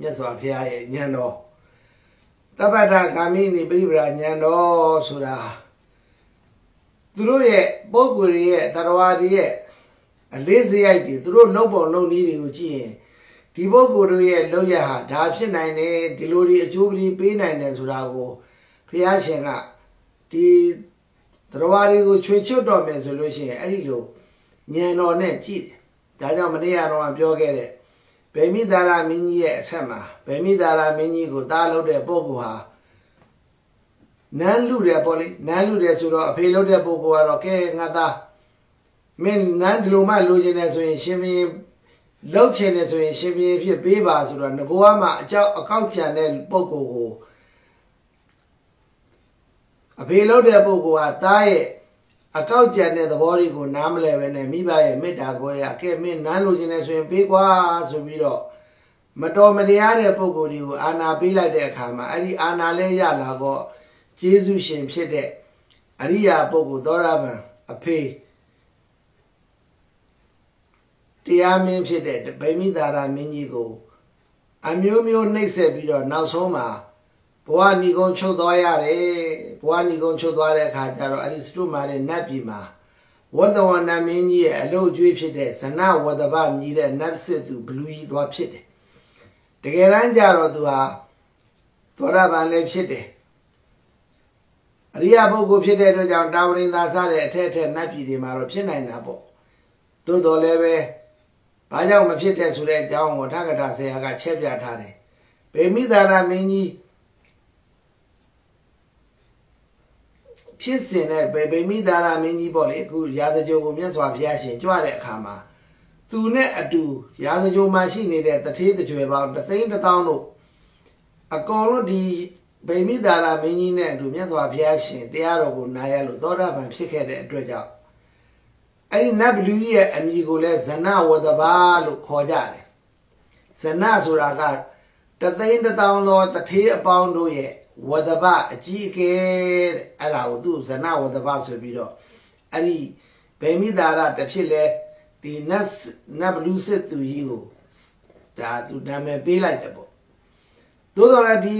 မြတ်စွာဘုရားရဲ့ဉာဏ်တော်တပ္ပတဂ ामि နိပရိပရာဉာဏ်တော်ဆိုတာသူတို့ရဲ့ပုဂ္ဂိုလ်တွေရဲ့တရားတွေရဲ့အလေးစရိုက်တွေသူတို့လုံပုံလုံနည်းတွေကိုကြည့်ရင်ဒီပုဂ္ဂိုလ်တို့ရဲ့လောက်ရဟာဒါဖြစ်နိုင်တယ်ဒီလိုဒီအကျိုးပတိပေးနိုင်တယ်ဆိုတာကိုဘုရားရှင်ကဒီတရားတွေကိုချွေချွတ်တော်မယ်ဆိုလို့ရှိရင်အဲ့ဒီလိုဉာဏ်တော်နဲ့ကြည့်တယ်ဒါကြောင့်မနေ့ကတော့ပြောခဲ့တဲ့ ဗေမိသာရမင်းကြီးရဲ့အဆက်မှာဗေမိသာရမင်းကြီးကိုတားလို့တဲ့ပုဂ္ဂိုလ်ဟာနန်းလူတယ်ပေါ့လေနန်းလူတယ်ဆိုတော့အဖေလို့တဲ့ပုဂ္ဂိုလ်ကတော့ကဲငါသားမင်းနန်းဒီလိုမှလိုချင်တယ်ဆိုရင် ရှင်မင်းလောက်ချင်တယ်ဆိုရင် ရှင်မင်းဖြစ်ပေးပါဆိုတော့ငကောကမှအကြောက်အကောက်ကြံတဲ့ပုဂ္ဂိုလ်ကိုအဖေလို့တဲ့ပုဂ္ဂိုလ်ကတားရဲ့ အကောက်ကြံတဲ့သဘောတွေကိုနားမလဲပဲနဲ့မိဘရဲ့မေတ္တာကိုရကဲမင်းနန်းလိုချင်တယ်ဆိုရင်ပေးကွာဆိုပြီးတော့မတော်မတရားတဲ့ပုဂ္ဂိုလ်တွေကိုအာနာပေးလိုက်တဲ့အခါမှာအဲ့ဒီအာနာလဲရလာတော့ကျေးဇူးရှင်ဖြစ်တဲ့အရိယာပုဂ္ဂိုလ်သောရပန်အဖေတရားမင်းဖြစ်တဲ့ဗိမိသာရမင်းကြီးကို အမျိုးမျိုးနှိပ်စက်ပြီးတော့နောက်ဆုံးမှာ ဘဝဏီကုံချုပ်သွားရတယ်ဘဝဏီကုံချုပ်သွားတဲ့အခါကျတော့အဲ့ဒီစတုမာရဲ့နတ်ပြည်မှာဝတ္တဝနမင်းကြီးရဲ့အလုပ်ကျွေးဖြစ်တဲ့ဇနဝတ္တဗမြည်တဲ့နတ်စစ်သူဘလူကြီးသွားဖြစ်တယ်တကယ်တမ်းကျတော့သူဟာသောရပန်လည်းဖြစ်တယ်အရိယပုဂ္ဂိုလ်ဖြစ်တဲ့အတွက်ကြောင့်တာဝရင်သာစတဲ့အထက်အထက်နတ်ပြည်တွေမှာတော့ဖြစ်နိုင်တာပေါ့သို့တော်လည်းပဲဘာကြောင့်မဖြစ်တဲ့ဆိုတဲ့အကြောင်းကိုထက္ကတာဆရာကချက်ပြထားတယ်ဗေမိသာရမင်းကြီး ဖြစ်စဉ်နဲ့ဗေဗေမိသာရမင်းကြီးပေါ့လေအခုရာဇကြိုကိုမြတ်စွာဘုရားရှင်ကြွတဲ့အခါမှာသူနဲ့အတူရာဇကြိုမှာရှိနေတဲ့တထေးတကြွယ်ပေါင်းတသိန်းတစ်သောင်းတို့အကောင်လို့ဒီဗိမိသာရမင်းကြီးနဲ့အတူမြတ်စွာဘုရားရှင်တရားတော်ကိုနားရလို့သောတာပန်ဖြစ်ခဲ့တဲ့အတွက်ကြောင့်အဲ့ဒီနတ်ဘလူကြီးရဲ့အမည်ကိုလည်းဇနဝတ္တဘာလို့ခေါ်ကြတယ်ဇနဆိုတာကတသိန်းတစ်သောင်းသောတထေးအပေါင်းတို့ရဲ့ ဝတ္တဘအကြီးအကဲတဲ့အဲ့ဒါကိုသူဇနဝတ္တဘဆိုပြီးတော့အဲ့ဒီဗိမိသာရတစ်ဖြစ်လဲဒီနတ်နတ်ဘလူစစ်သူကြီးကိုဒါသူနာမည်ပေးလိုက်တယ်ပေါ့သို့တော်လည်းဒီ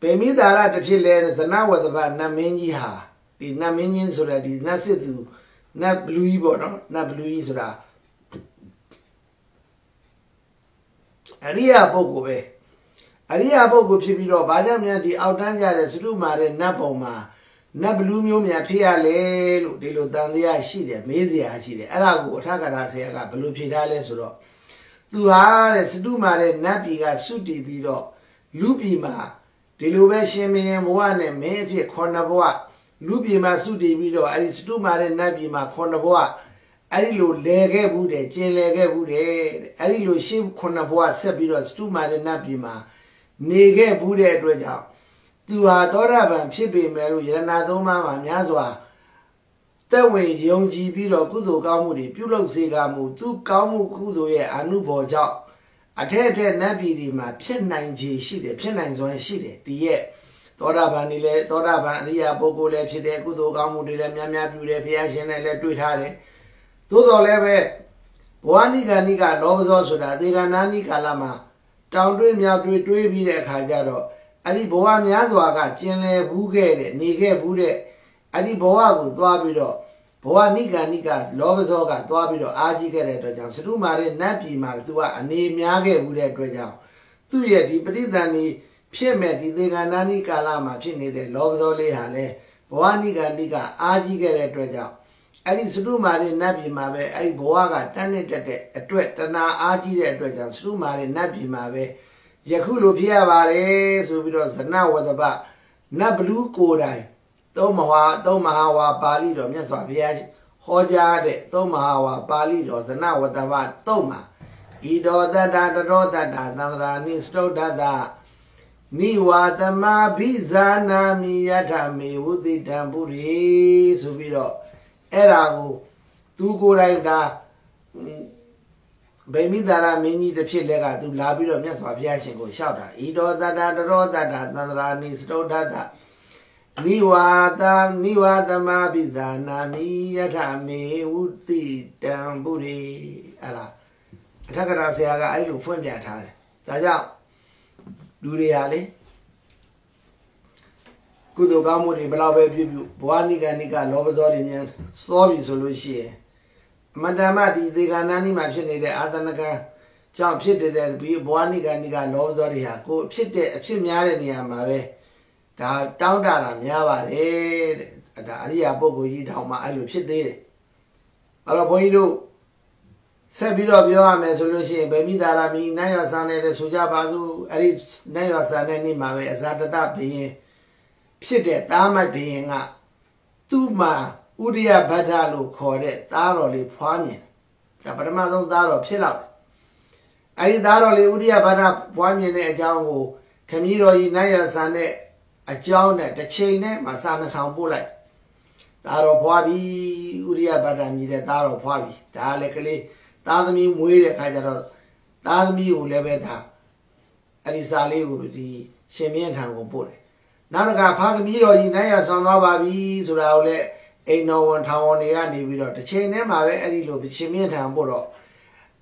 ဗိမိသာရတစ်ဖြစ်လဲဇနဝတ္တဘနတ်မင်းကြီးဟာဒီနတ်မင်းကြီးဆိုတဲ့ဒီနတ်စစ်သူနတ်ဘလူးကြီးပေါ့နော်နတ်ဘလူးကြီးဆိုတာအရိယာပုဂ္ဂိုလ်ပဲ အရိယာပုဂ္ဂိုလ်ဖြစ်ပြီးတော့ဘာကြောင့်များဒီအောက်တန်းကြတဲ့စတုမာတဲ့နတ်ပုံမှာနတ်ဘလူးမျိုးများဖြစ်ရလဲလို့ဒီလိုတန်တရားရှိတယ်မေးစရာရှိတယ်အဲ့ဒါကိုအထက်ကရာဆရာကဘယ်လိုဖြေထားလဲဆိုတော့သူဟာတဲ့စတုမာတဲ့နတ်ပြည်ကစွတည်ပြီးတော့လူပြည်မှာဒီလိုပဲရှင်မင်းဘဝနဲ့မင်းအဖြစ်ခေါ်နှဘဝလူပြည်မှာစုတည်ပြီးတော့အဲ့ဒီစတုမာတဲ့နတ်ပြည်မှာခုနှစ်ဘဝအဲ့ဒီလိုလဲခဲ့ဘူးတယ်ကျင်လဲခဲ့ဘူးတယ်အဲ့ဒီလိုရှင်းခုနှစ်ဘဝဆက်ပြီးတော့စတုမာတဲ့နတ်ပြည်မှာ နေခဲ့ဘူးတဲ့အတွက်ကြောင့်သူဟာသောရပန်ဖြစ်ပေမဲ့လို့ယရနာသုံးပါးမှာများစွာတက်ဝင်ယုံကြည်ပြီးတော့ကုသိုလ်ကောင်းမှုတွေပြုလုပ်စေကမူသူကောင်းမှုကုသိုလ်ရဲ့အနုဘော်ကြောင့်အထက်အထက်နတ်ပြည်တွေမှာဖြစ်နိုင်ခြေရှိတယ်ဖြစ်နိုင်စွမ်းရှိတယ်ဒီရဲ့သောတာပန်นี่လဲသောတာပန်အရိယာပုဂ္ဂိုလ်လည်းဖြစ်တယ်ကုသိုလ်ကောင်းမှုတွေလည်းများများပြုတယ်ဘုရားရှင်နဲ့လည်းတွေ့ထားတယ်သို့တော်လည်းပဲဘဝနိဂာနိကလောဘဇောဆိုတာဒေဂနာနိကာလမှာ တောင်တွေးမြောက်တွေးတွေးပြီးတဲ့အခါကျတော့အဲ့ဒီဘဝများစွာကကျင်လည်ဘူးခဲ့တဲ့နေခဲ့ဘူးတဲ့အဲ့ဒီဘဝကိုသွားပြီးတော့ဘဝနိဂာနိကလောဘဇောကသွားပြီးတော့အာကြီးခဲ့တဲ့အတွက်ကြောင့်စတုမာရဲ့နတ်ပြည်မှာသူကအနေများခဲ့ဘူးတဲ့အတွက်ကြောင့်သူ့ရဲ့ဒီပဋိသန္ဓေဖြစ်မဲ့ဒီသေကနာနိကာလမှာဖြစ်နေတဲ့လောဘဇောလေးဟာလဲဘဝနိကနိကအာကြီးခဲ့တဲ့အတွက်ကြောင့် အဲ့ဒီစတုမာရိနတ်ပြည်မှာပဲအဲ့ဒီဘဝကတန်းနေတက်တဲ့အတွက်တဏှာအာကြီးတဲ့အတွက်ကြောင့်စတုမာရိနတ်ပြည်မှာပဲယခုလိုဖြစ်ရပါတယ်ဆိုပြီးတော့ဇနဝတ္တပနတ်ဘလူးကိုယ်တိုင်သုံးမဟာသုံးမဟာဝါပါဠိတော်မြတ်စွာဘုရားဟောကြားတဲ့သုံးမဟာဝါပါဠိတော်ဇနဝတ္တပသုံးမှာဤတော်တတ္တတရောတတ္တသန္တရာနိစတုဒ္ဒတနိဝါသမဘိဇာနာမိယထမေဝုတိတံပုရိဆိုပြီးတော့ အဲ့ဒါကိုသူကိုယ်တိုင်ဒါဗိမိသာရမင်းကြီးတစ်ဖြစ်လက်ကသူလာပြီးတော့မြတ်စွာဘုရားရှင်ကိုလျှောက်တာဤတော်တတ္တတရောတတ္တသန္တရာနိစတုဒ္ဒတနိဝါသနိဝါသမဘိဇာနာမိယထမေဝုတိတံပုရိအဲ့ဒါအထက်ကရာဆရာကအဲ့လိုဖွင့်ပြထားတယ်ဒါကြောင့်လူတွေဟာလေ ကုသိုလ်ကောင်းမှုတွေဘယ်လောက်ပဲပြုပြုဘဝနိကနိကလောဘဇောတွေမြန်စောပြီဆိုလို့ရှိရင်အမတ္တမဒီသေကနာနိမှာဖြစ်နေတဲ့အာသနကကြောင့်ဖြစ်တဲ့ဒီဘဝနိကနိကလောဘဇောတွေဟာကိုယ်ဖြစ်တဲ့အဖြစ်များတဲ့နေရာမှာပဲဒါတောင်းတတာများပါတယ်တဲ့ဒါအရိယာပုဂ္ဂိုလ်ကြီးတောင်မှအဲ့လိုဖြစ်သေးတယ်အဲ့တော့ဘုန်းကြီးတို့ဆက်ပြီးတော့ပြောရမယ်ဆိုလို့ရှိရင်ဗေမိတာရမီနတ်ရဆန်နဲ့လည်းဆိုကြပါစို့အဲ့ဒီနတ်ရဆန်တဲ့နေ့မှာပဲအဇာတတဘယင် ဖြစ်တဲ့တာမတ်ဘယင်ကသူ့မှာဥရိယဗဒ္ဒလို့ခေါ်တဲ့သားတော်လေးဖွားမြင်ဒါပထမဆုံးသားတော်ဖြစ်လောက်အဲ့ဒီသားတော်လေးဥရိယဗဒ္ဒဖွားမြင်တဲ့အကြောင်းကိုခမည်းတော်ကြီးနတ်ရဆန်တဲ့အကြောင်းနဲ့တစ်ချိန်နဲ့မစာနှဆောင်ပို့လိုက်သားတော်ဖွားပြီဥရိယဗဒ္ဒမြည်တဲ့သားတော်ဖွားပြီဒါလည်းကလေးသားသမီးမွေးတဲ့ခါကျတော့သားသမီးကိုလည်းပဲဒါအဲ့ဒီစာလေးကိုဒီရှင်မင်းထံကိုပို့တယ် နောက်တစ်ခါဖာသမီးတော်ကြီးနိုင်ရဆောင်သွားပါပြီဆိုတာကိုလည်းအိမ်တော်ဝန်ထောင်ဝန်တွေကနေပြီးတော့တစ်ချိန်တည်းမှာပဲအဲ့ဒီလိုရှင်မင်းထံပို့တော့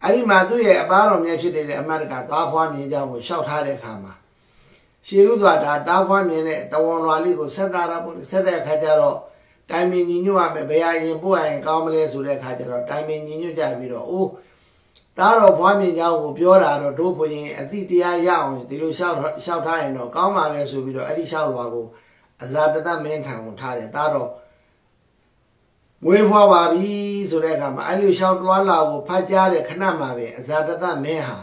အဲ့ဒီမှာသူ့ရဲ့အပားတော်မြတ်ဖြစ်နေတဲ့အမတ်တကသွားဖွားမြင်ကြောင်းကိုရှောက်ထားတဲ့အခါမှာရှေးဥစွာဒါတားဖွားမြင်တဲ့တဝန်လွာလေးကိုဆက်တာတော့ဆက်တဲ့အခါကျတော့တိုင်ပင်ညီညွတ်ရမယ်ဘယ်ဟာရင်ပို့ရရင်ကောင်းမလဲဆိုတဲ့အခါကျတော့တိုင်ပင်ညီညွတ်ကြပြီးတော့အိုး သားတော်ဘွားမြင်ကြောင်းကိုပြောတာတော့တို့ဘုရင်အတိတရားရအောင်ဒီလိုလျှောက်လျှောက်ထားရင်တော့ကောင်းပါပဲဆိုပြီးတော့အဲ့ဒီလျှောက်လွာကိုအဇာတတမင်းထံကိုထားတယ်သားတော်မွေးဖွားပါပြီဆိုတဲ့အခါမှာအဲ့လိုလျှောက်သွားလာကိုဖတ်ကြားတဲ့ခဏမှာပဲအဇာတတမင်းဟာ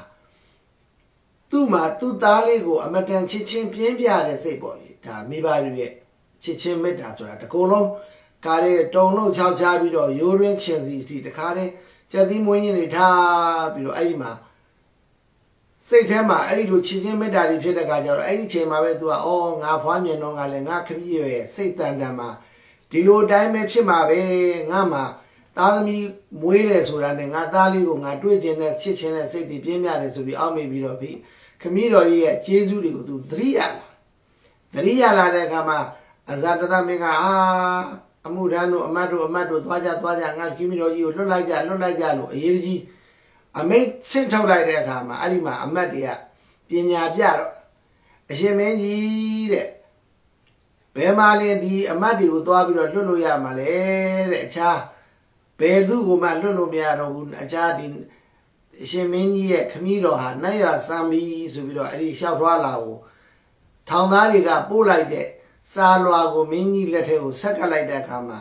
သူ့မှာသူ့သားလေးကိုအမတန်ချစ်ချင်းပြင်းပြတဲ့စိတ်ပေါ့လေဒါမိဘတွေရဲ့ချစ်ချင်းမေတ္တာဆိုတာတကူလုံးကားရဲ့တုံလုံးချောက်ချပြီးတော့ရိုးရင်းချင်စီအထိတခါတည်း ကျက်သီးမွေးညင်းတွေထားပြီးတော့အဲ့ဒီမှာစိတ်ထဲမှာအဲ့ဒီလိုချစ်ချင်းမေတ္တာတွေဖြစ်တဲ့အခါကျတော့အဲ့ဒီချိန်မှာပဲသူကအော်ငါဖွားမြင်တော့ငါလည်းငါခပြည့်ရဲ့စိတ်တန်တန်မှာဒီလိုတိုင်းပဲဖြစ်မှာပဲငါမှာသားသမီးမွေးတယ်ဆိုတာနဲ့ငါသားလေးကိုငါတွေ့ကျင်တဲ့ချစ်ချင်းတဲ့စိတ်တွေပြင်းပြတယ်ဆိုပြီးအောက်မေ့ပြီးတော့ပြီးခမည်းတော်ကြီးရဲ့ကျေးဇူးတွေကိုသူသတိရလာသတိရလာတဲ့အခါမှာအဇာတသမင်းကအာ အမှုဒန်းတို့အမတ်တို့အမတ်တို့သွားကြသွားကြငါခမည်းတော်ကြီးကိုလွတ်လိုက်ကြလွတ်လိုက်ကြလို့အရေးကြီးအမိတ်ဆင့်ထုတ်လိုက်တဲ့အခါမှာအဲ့ဒီမှာအမတ်တွေကပညာပြတော့အရှင်မင်းကြီးတဲ့ဘယ်မှာလဲဒီအမတ်တွေကိုသွားပြီးတော့လွတ်လို့ရမှာလဲတဲ့အခြားဘယ်သူကိုမှလွတ်လို့မရတော့ဘူးအခြားဒီအရှင်မင်းကြီးရဲ့ခမည်းတော်ဟာနတ်ရစံမီဆိုပြီးတော့အဲ့ဒီလျှောက်ထွားလာကိုထောင်သားတွေကပို့လိုက်တဲ့ စာလွာကိုမင်းကြီးလက်ထဲကိုဆက်ကလိုက်တဲ့အခါမှာ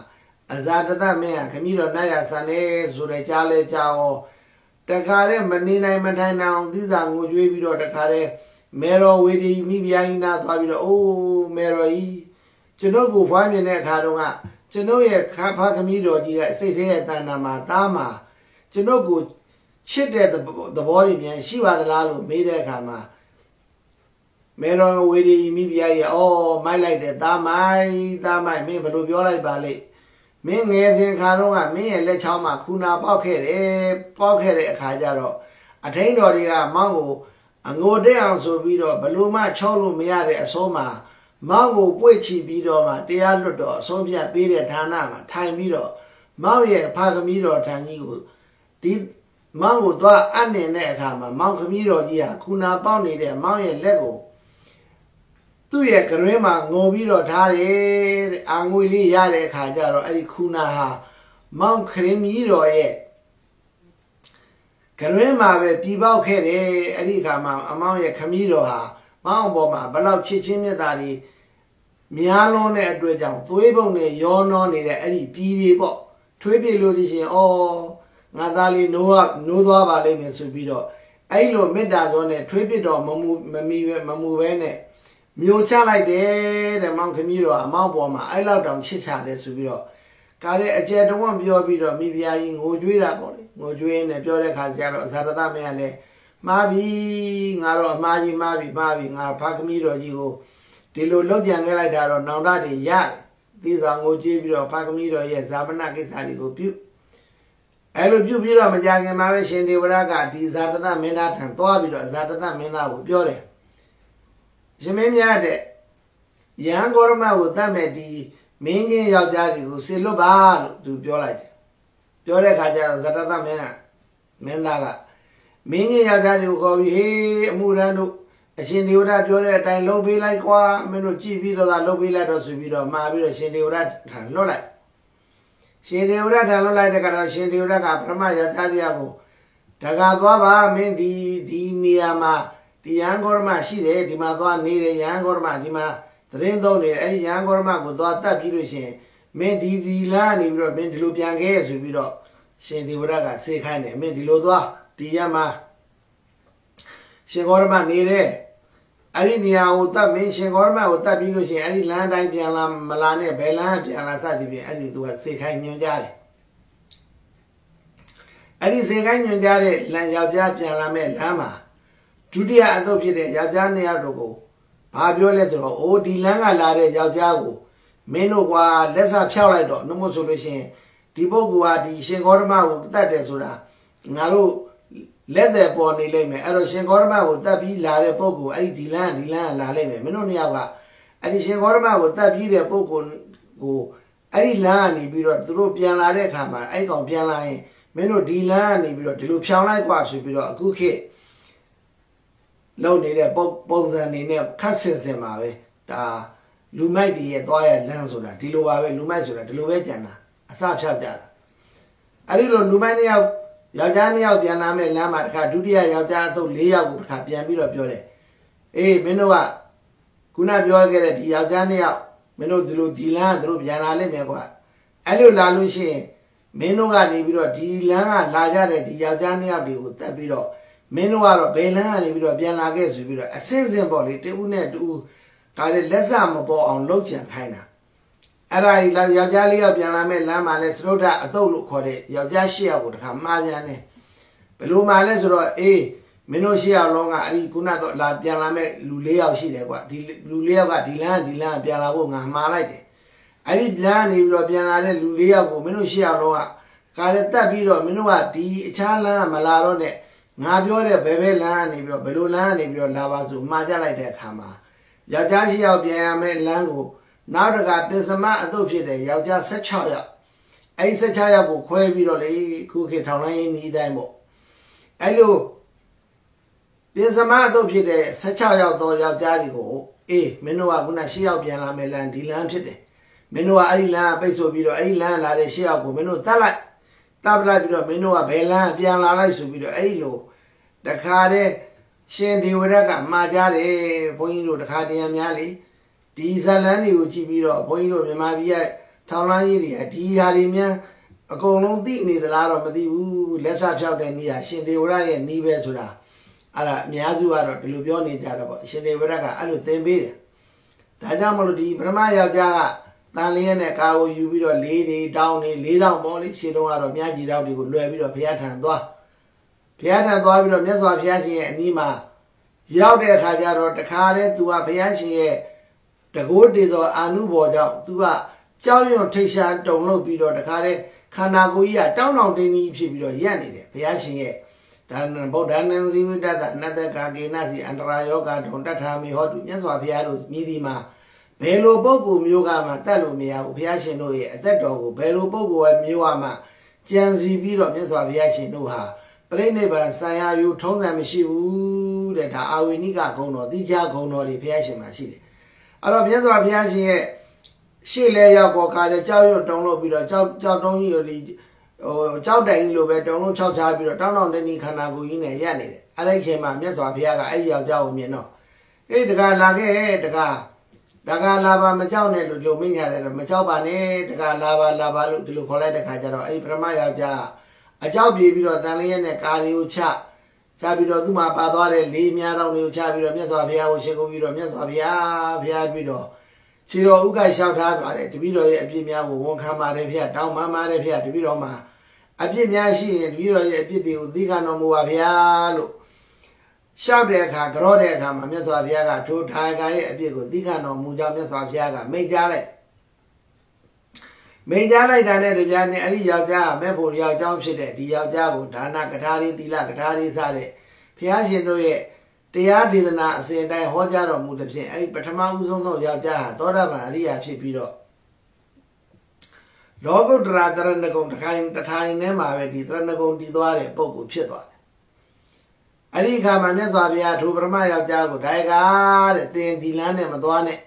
အဇာတသမင်းဟာခမည်းတော်နတ်ရစံနေဆိုတဲ့ကြားလဲကြားဟောတခါတည်းမနေနိုင်မထိုင်နိုင်အောင်သီးစာငိုကြွေးပြီးတော့တခါတည်းမေတော်ဝေဒီမိဖုရားကြီးနာသွားပြီးတော့အိုးမေတော်ကြီးကျွန်တော်ကိုဖွားမြင်တဲ့အခါတုန်းကကျွန်တော်ရဲ့ခါဖားခမည်းတော်ကြီးကစိတ်ထဲရဲ့တဏ္ဍာမှာတားမှာကျွန်တော်ကိုချစ်တဲ့သဘောတွေမြန်ရှိပါသလားလို့မေးတဲ့အခါမှာ မေတော်ဝေဒီမိဖုရားကြီးအော်မိုက်လိုက်တယ်တားမိုက်တားမိုက်မင်းဘယ်လိုပြောလိုက်ပါလိမ့်မင်းငယ်စဉ်ခါတော့ကမင်းရဲ့လက်ချောင်းမှာခုနာပေါက်ခဲ့တယ်ပေါက်ခဲ့တဲ့အခါကျတော့အထိန်တော်တွေကမောင်းကိုအငိုတက်အောင်ဆိုပြီးတော့ဘလို့မှချောလို့မရတဲ့အစိုးမှာမောင်းကိုပွေ့ချီပြီးတော့မှတရားလွတ်တော်အဆုံးဖြတ်ပေးတဲ့ဌာနမှာထိုင်ပြီးတော့မောင်းရဲ့ဖာကမီးတော်ထံကြီးကိုဒီမောင်းကိုသွားအပ်နေတဲ့အခါမှာမောင်းခမီးတော်ကြီးဟာခုနာပေါက်နေတဲ့မောင်းရဲ့လက်ကို သူ့ရဲ့ကရွင်းမှာငုံပြီးတော့ထားတယ်တဲ့အာငွေလေးရတဲ့အခါကျတော့အဲ့ဒီခုနာဟာမောင်ခရမီတော်ရဲ့ကရွင်းမှာပဲပြည်ပေါက်ခဲ့တယ်အဲ့ဒီအခါမှာအမောင်ရဲ့ခမီးတော်ဟာမောင်ပေါ်မှာဘလောက်ချစ်ချင်းမြတ်တာတွေများလွန်းတဲ့အတွက်ကြောင့်သွေးပုံနဲ့ရောနှောနေတဲ့အဲ့ဒီပြည်တွေပေါ့ထွေးပြေလို့ဒီရှင်ဩငါသားလေးနိုးနိုးသွားပါလိမ့်မယ်ဆိုပြီးတော့အဲ့လိုမေတ္တာဇောနဲ့ထွေးပြတော်မမူမမီပဲမမူပဲနဲ့ မျိုးချလိုက်တယ်တဲ့မောင်ခမီးတော်အမောက်ပေါ်မှာအဲ့လောက်တောင်ချစ်ချတယ်ဆိုပြီးတော့ကားတဲ့အကျယ်တဝန့်ပြောပြီးတော့မိဖုရားကြီးငိုကြွေးတာပေါ့လေငိုကြွေးနေပြောတဲ့ခါကျတော့အဇာတသမင်းကလည်းမှားပြီငါတော့အမှားကြီးမှားပြီမှားပြီငါဖာခမီးတော်ကြီးကိုဒီလိုလောက်ကြံခဲ့လိုက်တာတော့နောင်တတွေရတယ်သီစာငိုကြွေးပြီးတော့ဖာခမီးတော်ရဲ့ဇာပနကိစ္စတွေကိုပြုအဲ့လိုပြုပြီးတော့မကြခင်မှာပဲရှင်ဒေဝရကဒီဇာတသမင်းသားထံသွားပြီးတော့ဇာတသမင်းသားကိုပြောတယ် ရှင်မင်းများတဲ့ယံဂေါရမကိုတတ်မဲ့ဒီမင်းချင်းယောက်ျားတွေကိုဆေလွတ်ပါလို့သူပြောလိုက်တယ်ပြောတဲ့အခါကျတော့ဇတတမင်းကမင်းသားကမင်းကြီးယောက်ျားတွေကိုခေါ်ပြီးဟေးအမှုရန်တို့အရှင်ဒေဝရပြောတဲ့အတိုင်းလှုပ်ပေးလိုက်ကွာမင်းတို့ကြည်ပြီးတော့သာလှုပ်ပေးလိုက်တော့ဆိုပြီးတော့မှာပြီးတော့ရှင်ဒေဝရထံလွတ်လိုက်ရှင်ဒေဝရထံလွတ်လိုက်တဲ့ကတော့ရှင်ဒေဝရကပထမယောက်ျားတရားကိုတကာသွားပါမင်းဒီဒီနေရာမှာ ဒီရန်ဂေါရမရှိတယ်ဒီမှာသွားနေတယ်ရန်ဂေါရမဒီမှာသတင်းသုံးနေအဲ့ဒီရန်ဂေါရမကိုသွားတတ်ပြီးလို့ရှင်မင်းဒီဒီလာနေပြီးတော့မင်းဒီလိုပြန်ခဲ့ဆိုပြီးတော့ရှင်ဒေဝရကစေခိုင်းတယ်မင်းဒီလိုသွားဒီရမှာရှင်ဂေါရမနေတဲ့အဲ့ဒီနေရာကိုတတ်မင်းရှင်ဂေါရမကိုတတ်ပြီးလို့ရှင်အဲ့ဒီလမ်းတိုင်းပြန်လာမလာနဲ့ဘယ်လမ်းပြန်လာစသည်ဖြင့်အဲ့ဒီသူကစေခိုင်းညွှန်ကြားတယ်အဲ့ဒီစေခိုင်းညွှန်ကြားတဲ့လမ်းယောက်ျားပြန်လာမဲ့လမ်းမှာ ဒုတိယအသုတ်ဖြစ်တဲ့ယောက်ျားနှစ်ယောက်တို့ကိုဘာပြောလဲဆိုတော့အိုးဒီလမ်းကလာတဲ့ယောက်ျားကိုမင်းတို့ကလက်စာဖြောက်လိုက်တော့နှမို့ဆိုလို့ရှိရင်ဒီပုဂ္ဂိုလ်ကဒီရှင်ဂေါရမကိုတတ်တယ်ဆိုတာငါတို့လက်သက်ပေါ်နေလိမ့်မယ်အဲ့တော့ရှင်ဂေါရမကိုတတ်ပြီးလာတဲ့ပုဂ္ဂိုလ်အဲ့ဒီဒီလန်းဒီလန်းလာလိမ့်မယ်မင်းတို့နှစ်ယောက်ကအဲ့ဒီရှင်ဂေါရမကိုတတ်ပြီးတဲ့ပုဂ္ဂိုလ်ကိုအဲ့ဒီလန်းကနေပြီးတော့သူတို့ပြန်လာတဲ့အခါမှာအဲ့ကောင်ပြန်လာရင်မင်းတို့ဒီလန်းကနေပြီးတော့ဒီလိုဖြောင်းလိုက်กว่าဆိုပြီးတော့အခုခေတ် လုံနေတဲ့ပုံပုံစံနေနဲ့ခတ်ဆင်ဆင်ပါပဲဒါလူမိုက်တွေရဲ့သွားရလမ်းဆိုတာဒီလိုပါပဲလူမိုက်ဆိုတာဒီလိုပဲကြံတာအစဖြောက်ကြတာအဲ့ဒီလိုလူမိုက်နှစ်ယောက်ယောက်ျားနှစ်ယောက်ပြန်လာမဲ့လမ်းမှာတခါဒုတိယယောက်ျားအသုတ်၄ယောက်ကိုတခါပြန်ပြီးတော့ပြောတယ်အေးမင်းတို့ကခုနပြောခဲ့တဲ့ဒီယောက်ျားနှစ်ယောက်မင်းတို့ဒီလိုဒီလမ်းကသူတို့ပြန်လာလိမ့်မယ်ကွာအဲ့လိုလာလို့ရှိရင်မင်းတို့ကနေပြီးတော့ဒီလမ်းကလာကြတဲ့ဒီယောက်ျားနှစ်ယောက်တွေကိုတက်ပြီးတော့ မင်းတို့ကတော့ဘယ်လမ်းကနေပြီးတော့ပြန်လာခဲ့ဆိုပြီးတော့အစင်းစင်းပေါ့လေတူဦးနဲ့တူဦးဒါလည်းလက်စမပေါ်အောင်လှုပ်ကြံခိုင်းတာအဲ့ဒါကြီးယောက်ျားလေးယောက်ပြန်လာမဲ့လမ်းမှာလဲသရုတ်ထအတုပ်လို့ခေါ်တဲ့ယောက်ျားရှစ်ယောက်ကိုတခါမှားပြန်တယ်ဘယ်လိုမှလဲဆိုတော့အေးမင်းတို့ရှစ်ယောက်လုံးကအဲ့ဒီခုနတော့လာပြန်လာမဲ့လူလေးယောက်ရှိတယ်ကွာဒီလူလေးယောက်ကဒီလမ်းဒီလမ်းပြန်လာဖို့ငါမှားလိုက်တယ်အဲ့ဒီလမ်းနေပြီးတော့ပြန်လာတဲ့လူလေးယောက်ကိုမင်းတို့ရှစ်ယောက်လုံးကကားနဲ့တက်ပြီးတော့မင်းတို့ကဒီအခြားလမ်းကမလာတော့နဲ့ ငါပြောတဲ့ဘယ်ဘဲလမ်းကနေပြီးတော့ဘယ်လိုလမ်းကနေပြီးတော့လာပါဆိုမှားကြလိုက်တဲ့အခါမှာယောက်ျားရှိယောက်ပြန်ရမယ့်လမ်းကိုနောက်တကပစ္စမအတုဖြစ်တဲ့ယောက်ျား16ယောက်အဲ့16ယောက်ကိုခွဲပြီးတော့လေခုခေတ်ထောင်လိုင်းရင်းဤတိုင်းပေါ့အဲ့လိုပစ္စမအတုဖြစ်တဲ့16ယောက်သောယောက်ျားတွေကိုအေးမင်းတို့ကခုန10ယောက်ပြန်လာမယ့်လမ်းဒီလမ်းဖြစ်တယ်မင်းတို့ကအဲ့ဒီလမ်းပိတ်ဆို့ပြီးတော့အဲ့ဒီလမ်းလာတဲ့10ယောက်ကိုမင်းတို့တတ်လိုက် တပ်လိုက်ပြီးတော့မင်းတို့ကဘယ်လမ်းပြန်လာလိုက်ဆိုပြီးတော့အဲ့ဒီလိုတခါတည်းရှင်ဒေဝရကမှာကြတယ်ဘုန်းကြီးတို့တခါတည်းများလေဒီဇလန်းတွေကိုကြည့်ပြီးတော့ဘုန်းကြီးတို့မြန်မာပြည်ကထောင်လိုင်းကြီးတွေကဒီဟာတွေများအကုန်လုံးသိနေသလားတော့မသိဘူးလက်ဆဖြောက်တဲ့နေရာရှင်ဒေဝရရဲ့နီးပဲဆိုတာအဲ့ဒါအများစုကတော့ဒီလိုပြောနေကြတော့ပေါ့ရှင်ဒေဝရကအဲ့လိုသင်ပေးတယ်ဒါကြောင့်မလို့ဒီပရမယောက်ျားက တန်လျက်နဲ့ကာကိုယူပြီးတော့လေးတွေတောင်းနေလေးတောင်းပေါ့လေရှင်းတော့ကတော့မြတ်ကြီးတောက်တွေကိုလွယ်ပြီးတော့ဘုရားထံသွားဘုရားထံသွားပြီးတော့မြတ်စွာဘုရားရှင်ရဲ့အနီးမှာရောက်တဲ့အခါကျတော့တခါတည်းသူကဘုရားရှင်ရဲ့တကိုးတည်သောအာနုဘော်ကြောင့်သူကကြောက်ရွံ့ထိတ်ရှားတုန်လှုပ်ပြီးတော့တခါတည်းခန္ဓာကိုယ်ကြီးကတောင်းတောင်းတင်းကြီးဖြစ်ပြီးတော့ရက်နေတယ်ဘုရားရှင်ရဲ့ဒါနဗုဒ္ဓနံဇိဝိတ္တအနတ္တကာကေနစီအန္တရာယောဂဒုံတထာမိဟောတုမြတ်စွာဘုရားတို့မြည်ဒီမှာ ဘယ်လိုပုဂ္ဂိုလ်မျိုးကမှတတ်လို့မရဘူးဘုရားရှင်တို့ရဲ့အသက်တော်ကိုဘယ်လိုပုဂ္ဂိုလ်ရဲ့မျိုးကမှကြံစီပြီးတော့မြတ်စွာဘုရားရှင်တို့ဟာပြိဋိဘံဆံရယူထုံးစံမရှိဘူးတဲ့ဒါအာဝိနိကဂုံတော်တိကျဂုံတော်တွေဘုရားရှင်မှာရှိတယ်အဲ့တော့မြတ်စွာဘုရားရှင်ရဲ့ရှေ့လဲရောက်ပေါ်ကားတဲ့ကြောက်ရွံ့တုံလို့ပြီးတော့ကြောက်ကြောက်တုံးကြီးတို့ဒီဟိုကြောက်တိုင်ကြီးလိုပဲတုံလုံးခြောက်ချပြီးတော့တောင်းတောင်းတနေခန္ဓာကိုယ်ကြီးနဲ့ရက်နေတယ်အဲ့ဒီချိန်မှာမြတ်စွာဘုရားကအဲ့ဒီယောက်ျားကိုမြင်တော့အေးတကလာခဲ့တက တကလာပါမကြောက်နဲ့လို့လုံမိညာတယ်တော့မကြောက်ပါနဲ့တကလာပါလာပါလို့ဒီလိုခေါ်လိုက်တဲ့ခါကျတော့အဲ့ဒီပရမယောက်ျားအကြောက်ပြေးပြီးတော့တန်လျက်နဲ့ကာလီကိုချချပြီးတော့သူ့မှာပါသွားတဲ့လေးများတော်တွေကိုချပြီးတော့မြတ်စွာဘုရားကိုရှင်းကုန်ပြီးတော့မြတ်စွာဘုရားဘုရားပြီးတော့ခြေတော်ဥက္ကလျှောက်ထားပါတယ်တပည့်တော်ရဲ့အပြစ်များကိုဝန်ခံပါတယ်ဖေတောင်းပန်ပါတယ်ဖေတပည့်တော်မှာအပြစ်များရှိရင်တပည့်တော်ရဲ့အပြစ်တွေကိုသိခံတော်မူပါဗျာလို့ ရှောက်တဲ့အခါကြောတဲ့အခါမှာမြတ်စွာဘုရားကထိုထာဂာရဲ့အပြစ်ကိုသိခံတော်မူကြောင်းမြတ်စွာဘုရားကမိန့်ကြားလိုက်မိန်ကြားလိုက်တာနဲ့တရားနဲ့အဲ့ဒီယောက်ျားမဲ့ဖို့ယောက်ျားဖြစ်တဲ့ဒီယောက်ျားကိုဒါနကထာရီသီလကထာရီစတဲ့ဘုရားရှင်တို့ရဲ့တရားဒေသနာအစဉ်တိုင်းဟောကြားတော်မူတဲ့ဖြင့်အဲ့ဒီပထမဦးဆုံးသောယောက်ျားဟာသောတာပန်အရိယာဖြစ်ပြီးတော့လောကုတ္တရာတရဏဂုံတခိုင်တထိုင်ထဲမှာပဲဒီတရဏဂုံတည်သွားတဲ့ပုံကိုဖြစ်သွားတယ် အဲ့ဒီအခါမှာမြတ်စွာဘုရားထိုပရမယောက်ျားကိုဒါကားတဲ့သင်ဒီလမ်းနဲ့မသွားနဲ့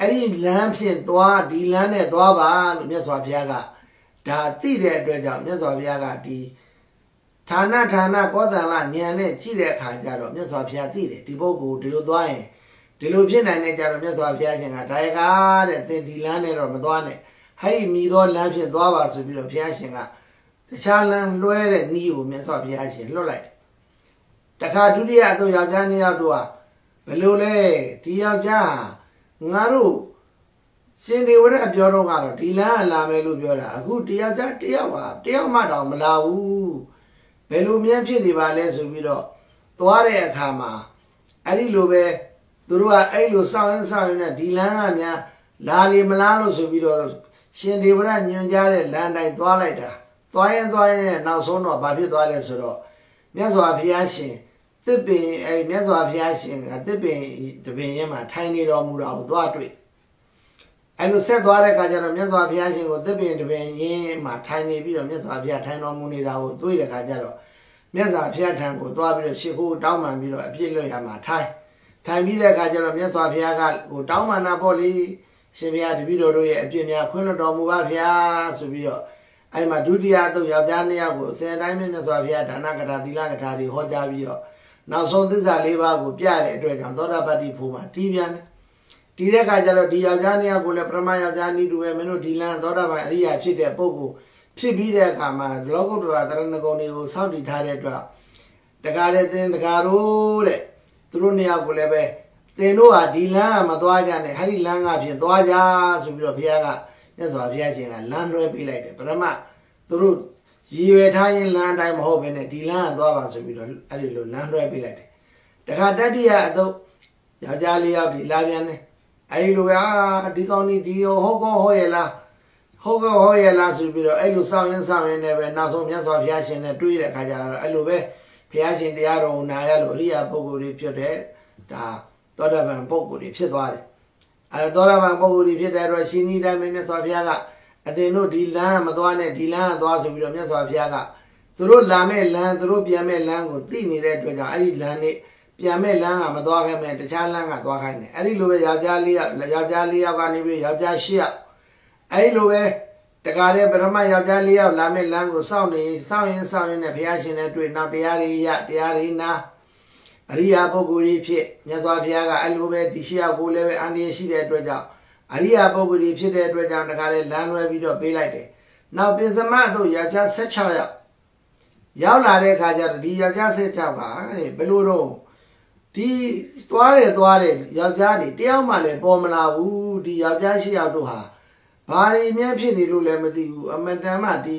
အဲ့ဒီလမ်းဖြင့်သွားဒီလမ်းနဲ့သွားပါလို့မြတ်စွာဘုရားကဒါသိတဲ့အတွက်ကြောင့်မြတ်စွာဘုရားကဒီဌာနဌာနကောသလဉာဏ်နဲ့ကြည့်တဲ့အခါကျတော့မြတ်စွာဘုရားသိတယ်ဒီပုဂ္ဂိုလ်ဒီလိုသွားရင်ဒီလိုဖြစ်နိုင်တဲ့ကြတော့မြတ်စွာဘုရားရှင်ကဒါရကားတဲ့သင်ဒီလမ်းနဲ့တော့မသွားနဲ့ဟဲ့မိသောလမ်းဖြင့်သွားပါဆိုပြီးတော့ဘုရားရှင်ကတခြားလမ်းလွှဲတဲ့ဤကိုမြတ်စွာဘုရားရှင်လွတ်လိုက် တယ်တခါဒုတိယအတော့ယောက်ျားနှစ်ယောက်တို့ဟာဘယ်လိုလဲဒီယောက်ျားငါတို့ရှင်ဒေဝရအပြောတော့ကတော့ဒီလမ်းလာမယ်လို့ပြောတာအခုတယောက်ျားတယောက်ဟာတယောက်မှတော့မလာဘူးဘယ်လိုမြန်းဖြစ်နေပါလဲဆိုပြီးတော့သွားတဲ့အခါမှာအဲ့ဒီလိုပဲသူတို့ကအဲ့လိုစောင်းရင်စောင်းရင်နဲ့ဒီလမ်းကများလာလေမလားလို့ဆိုပြီးတော့ရှင်ဒေဝရညွန်ကြားတဲ့လမ်းတိုင်းသွားလိုက်တာသွားရင်သွားရင်နောက်ဆုံးတော့ဘာဖြစ်သွားလဲဆိုတော့မြတ်စွာဘုရားရှင် တစ်ပင်အဲမြတ်စွာဘုရားရှင်ကတစ်ပင်တပင်ရဲမှာထိုင်နေတော်မူတာကိုသွားတွေ့အဲလိုဆက်သွားတဲ့အခါကျတော့မြတ်စွာဘုရားရှင်ကိုတစ်ပင်တပင်ရင်းမှာထိုင်နေပြီးတော့မြတ်စွာဘုရားထိုင်တော်မူနေတာကိုတွေ့တဲ့အခါကျတော့မြတ်စွာဘုရားထံကိုသွားပြီးတော့ရှ िख ိုးတောင်းပန်ပြီးတော့အပြစ်လွတ်ရမှာထိုင်ထိုင်ပြီးတဲ့အခါကျတော့မြတ်စွာဘုရားကဟိုတောင်းပန်တာပေါ့လေရှင်ဘုရားတပည့်တော်တို့ရဲ့အပြစ်များခွင့်လွှတ်တော်မူပါဗျာဆိုပြီးတော့အဲ့မှာဒုတိယအသုတ်ယောက်ျားနှစ်ယောက်ကိုအစဉ်တိုင်းမြတ်စွာဘုရားဒါနကထာသီလကထာတွေဟောကြားပြီးတော့ နောက်ဆုံးသစ္စာလေးပါးကိုပြတဲ့အတွက်ကြောင့်သောတာပတ္တိဖို့မှာတီးပြန်တယ်တီးတဲ့အခါကျတော့ဒီယောက်ျားနှစ်ယောက်ကိုလည်းပရမယောက်ျားနိတူပဲမင်းတို့ဒီလန်သောတာပန်အရိယာဖြစ်တဲ့ပုဂ္ဂိုလ်ဖြစ်ပြီးတဲ့အခါမှာလောကုတ္တရာတရဏဂုံတွေကိုစောင့်တည်ထားတဲ့အတွက်တကားတဲ့သင်တကားတို့တဲ့သူတို့နှစ်ယောက်ကိုလည်းပဲသင်တို့ဟာဒီလမ်းကမသွားကြနဲ့ဟာဒီလမ်းကဖြင့်သွားကြဆိုပြီးတော့ဘုရားကမြတ်စွာဘုရားရှင်ကလမ်းလွှဲပေးလိုက်တယ်ပရမသူတို့ ရည်ရွယ်ထားရင်လမ်းအတိုင်းမဟုတ်ဘဲနဲ့ဒီလမ်းကသွားပါဆိုပြီးတော့အဲ့ဒီလိုလမ်းလွှဲပေးလိုက်တယ်တခါတတိယအသုတ်ယောက်ျားလေးယောက်ဒီလာပြန်တယ်အဲ့ဒီလိုကဒီကောင်းဒီဒီဟုတ်ကောဟောရလားဟုတ်ကောဟောရလားဆိုပြီးတော့အဲ့လိုစောင့်ရင်စောင့်ရင်လည်းပဲနောက်ဆုံးမြတ်စွာဘုရားရှင်နဲ့တွေ့တဲ့အခါကျတော့အဲ့လိုပဲဘုရားရှင်တရားတော်ကိုနာရလို့အရိယာပုဂ္ဂိုလ်တွေဖြစ်တဲ့ဒါသောတာပန်ပုဂ္ဂိုလ်တွေဖြစ်သွားတယ်အဲသောတာပန်ပုဂ္ဂိုလ်တွေဖြစ်တဲ့အတွက်ရှင်ဤတိုင်းမြတ်စွာဘုရားက အသင်တို့ဒီလမ်းမသွားနဲ့ဒီလမ်းကသွားဆိုပြီးတော့မြတ်စွာဘုရားကသူတို့လာမဲ့လမ်းသူတို့ပြန်မဲ့လမ်းကိုသိနေတဲ့အတွက်ကြောင့်အဲ့ဒီလမ်းနဲ့ပြန်မဲ့လမ်းကမသွားခိုင်းမဲ့တခြားလမ်းကသွားခိုင်းတယ်အဲ့ဒီလိုပဲယောက်ျားလေးယောက်ယောက်ျားလေးယောက်ကနေပြီးယောက်ျားရှစ်ယောက်အဲ့ဒီလိုပဲတကားတဲ့ပရမယောက်ျားလေးယောက်လာမဲ့လမ်းကိုစောင့်နေစောင့်ရင်စောင့်ရင်နဲ့ဘုရားရှင်နဲ့တွေ့နောက်တရားတွေရတရားတွေနာအရိယာပုဂ္ဂိုလ်ကြီးဖြစ်မြတ်စွာဘုရားကအဲ့လိုပဲဒီရှစ်ယောက်ကိုလည်းပဲအန္တရာယ်ရှိတဲ့အတွက်ကြောင့် အရိယာပုဂ္ဂိုလ်ကြီးဖြစ်တဲ့အတွက်ကြောင့်တခါလေလမ်းလွဲပြီးတော့ပေးလိုက်တယ်။နောက်ပိစမသို့ယောက်ျား16ယောက်ရောက်လာတဲ့အခါကျတော့ဒီယောက်ျား16ကဘယ်လိုတော့ဒီသွားတယ်သွားတယ်ယောက်ျားတွေတယောက်မှလည်းပေါ်မလာဘူးဒီယောက်ျားရှိယောက်တို့ဟာဘာတွေမြဲဖြစ်နေလို့လည်းမသိဘူးအမတန်မှဒီ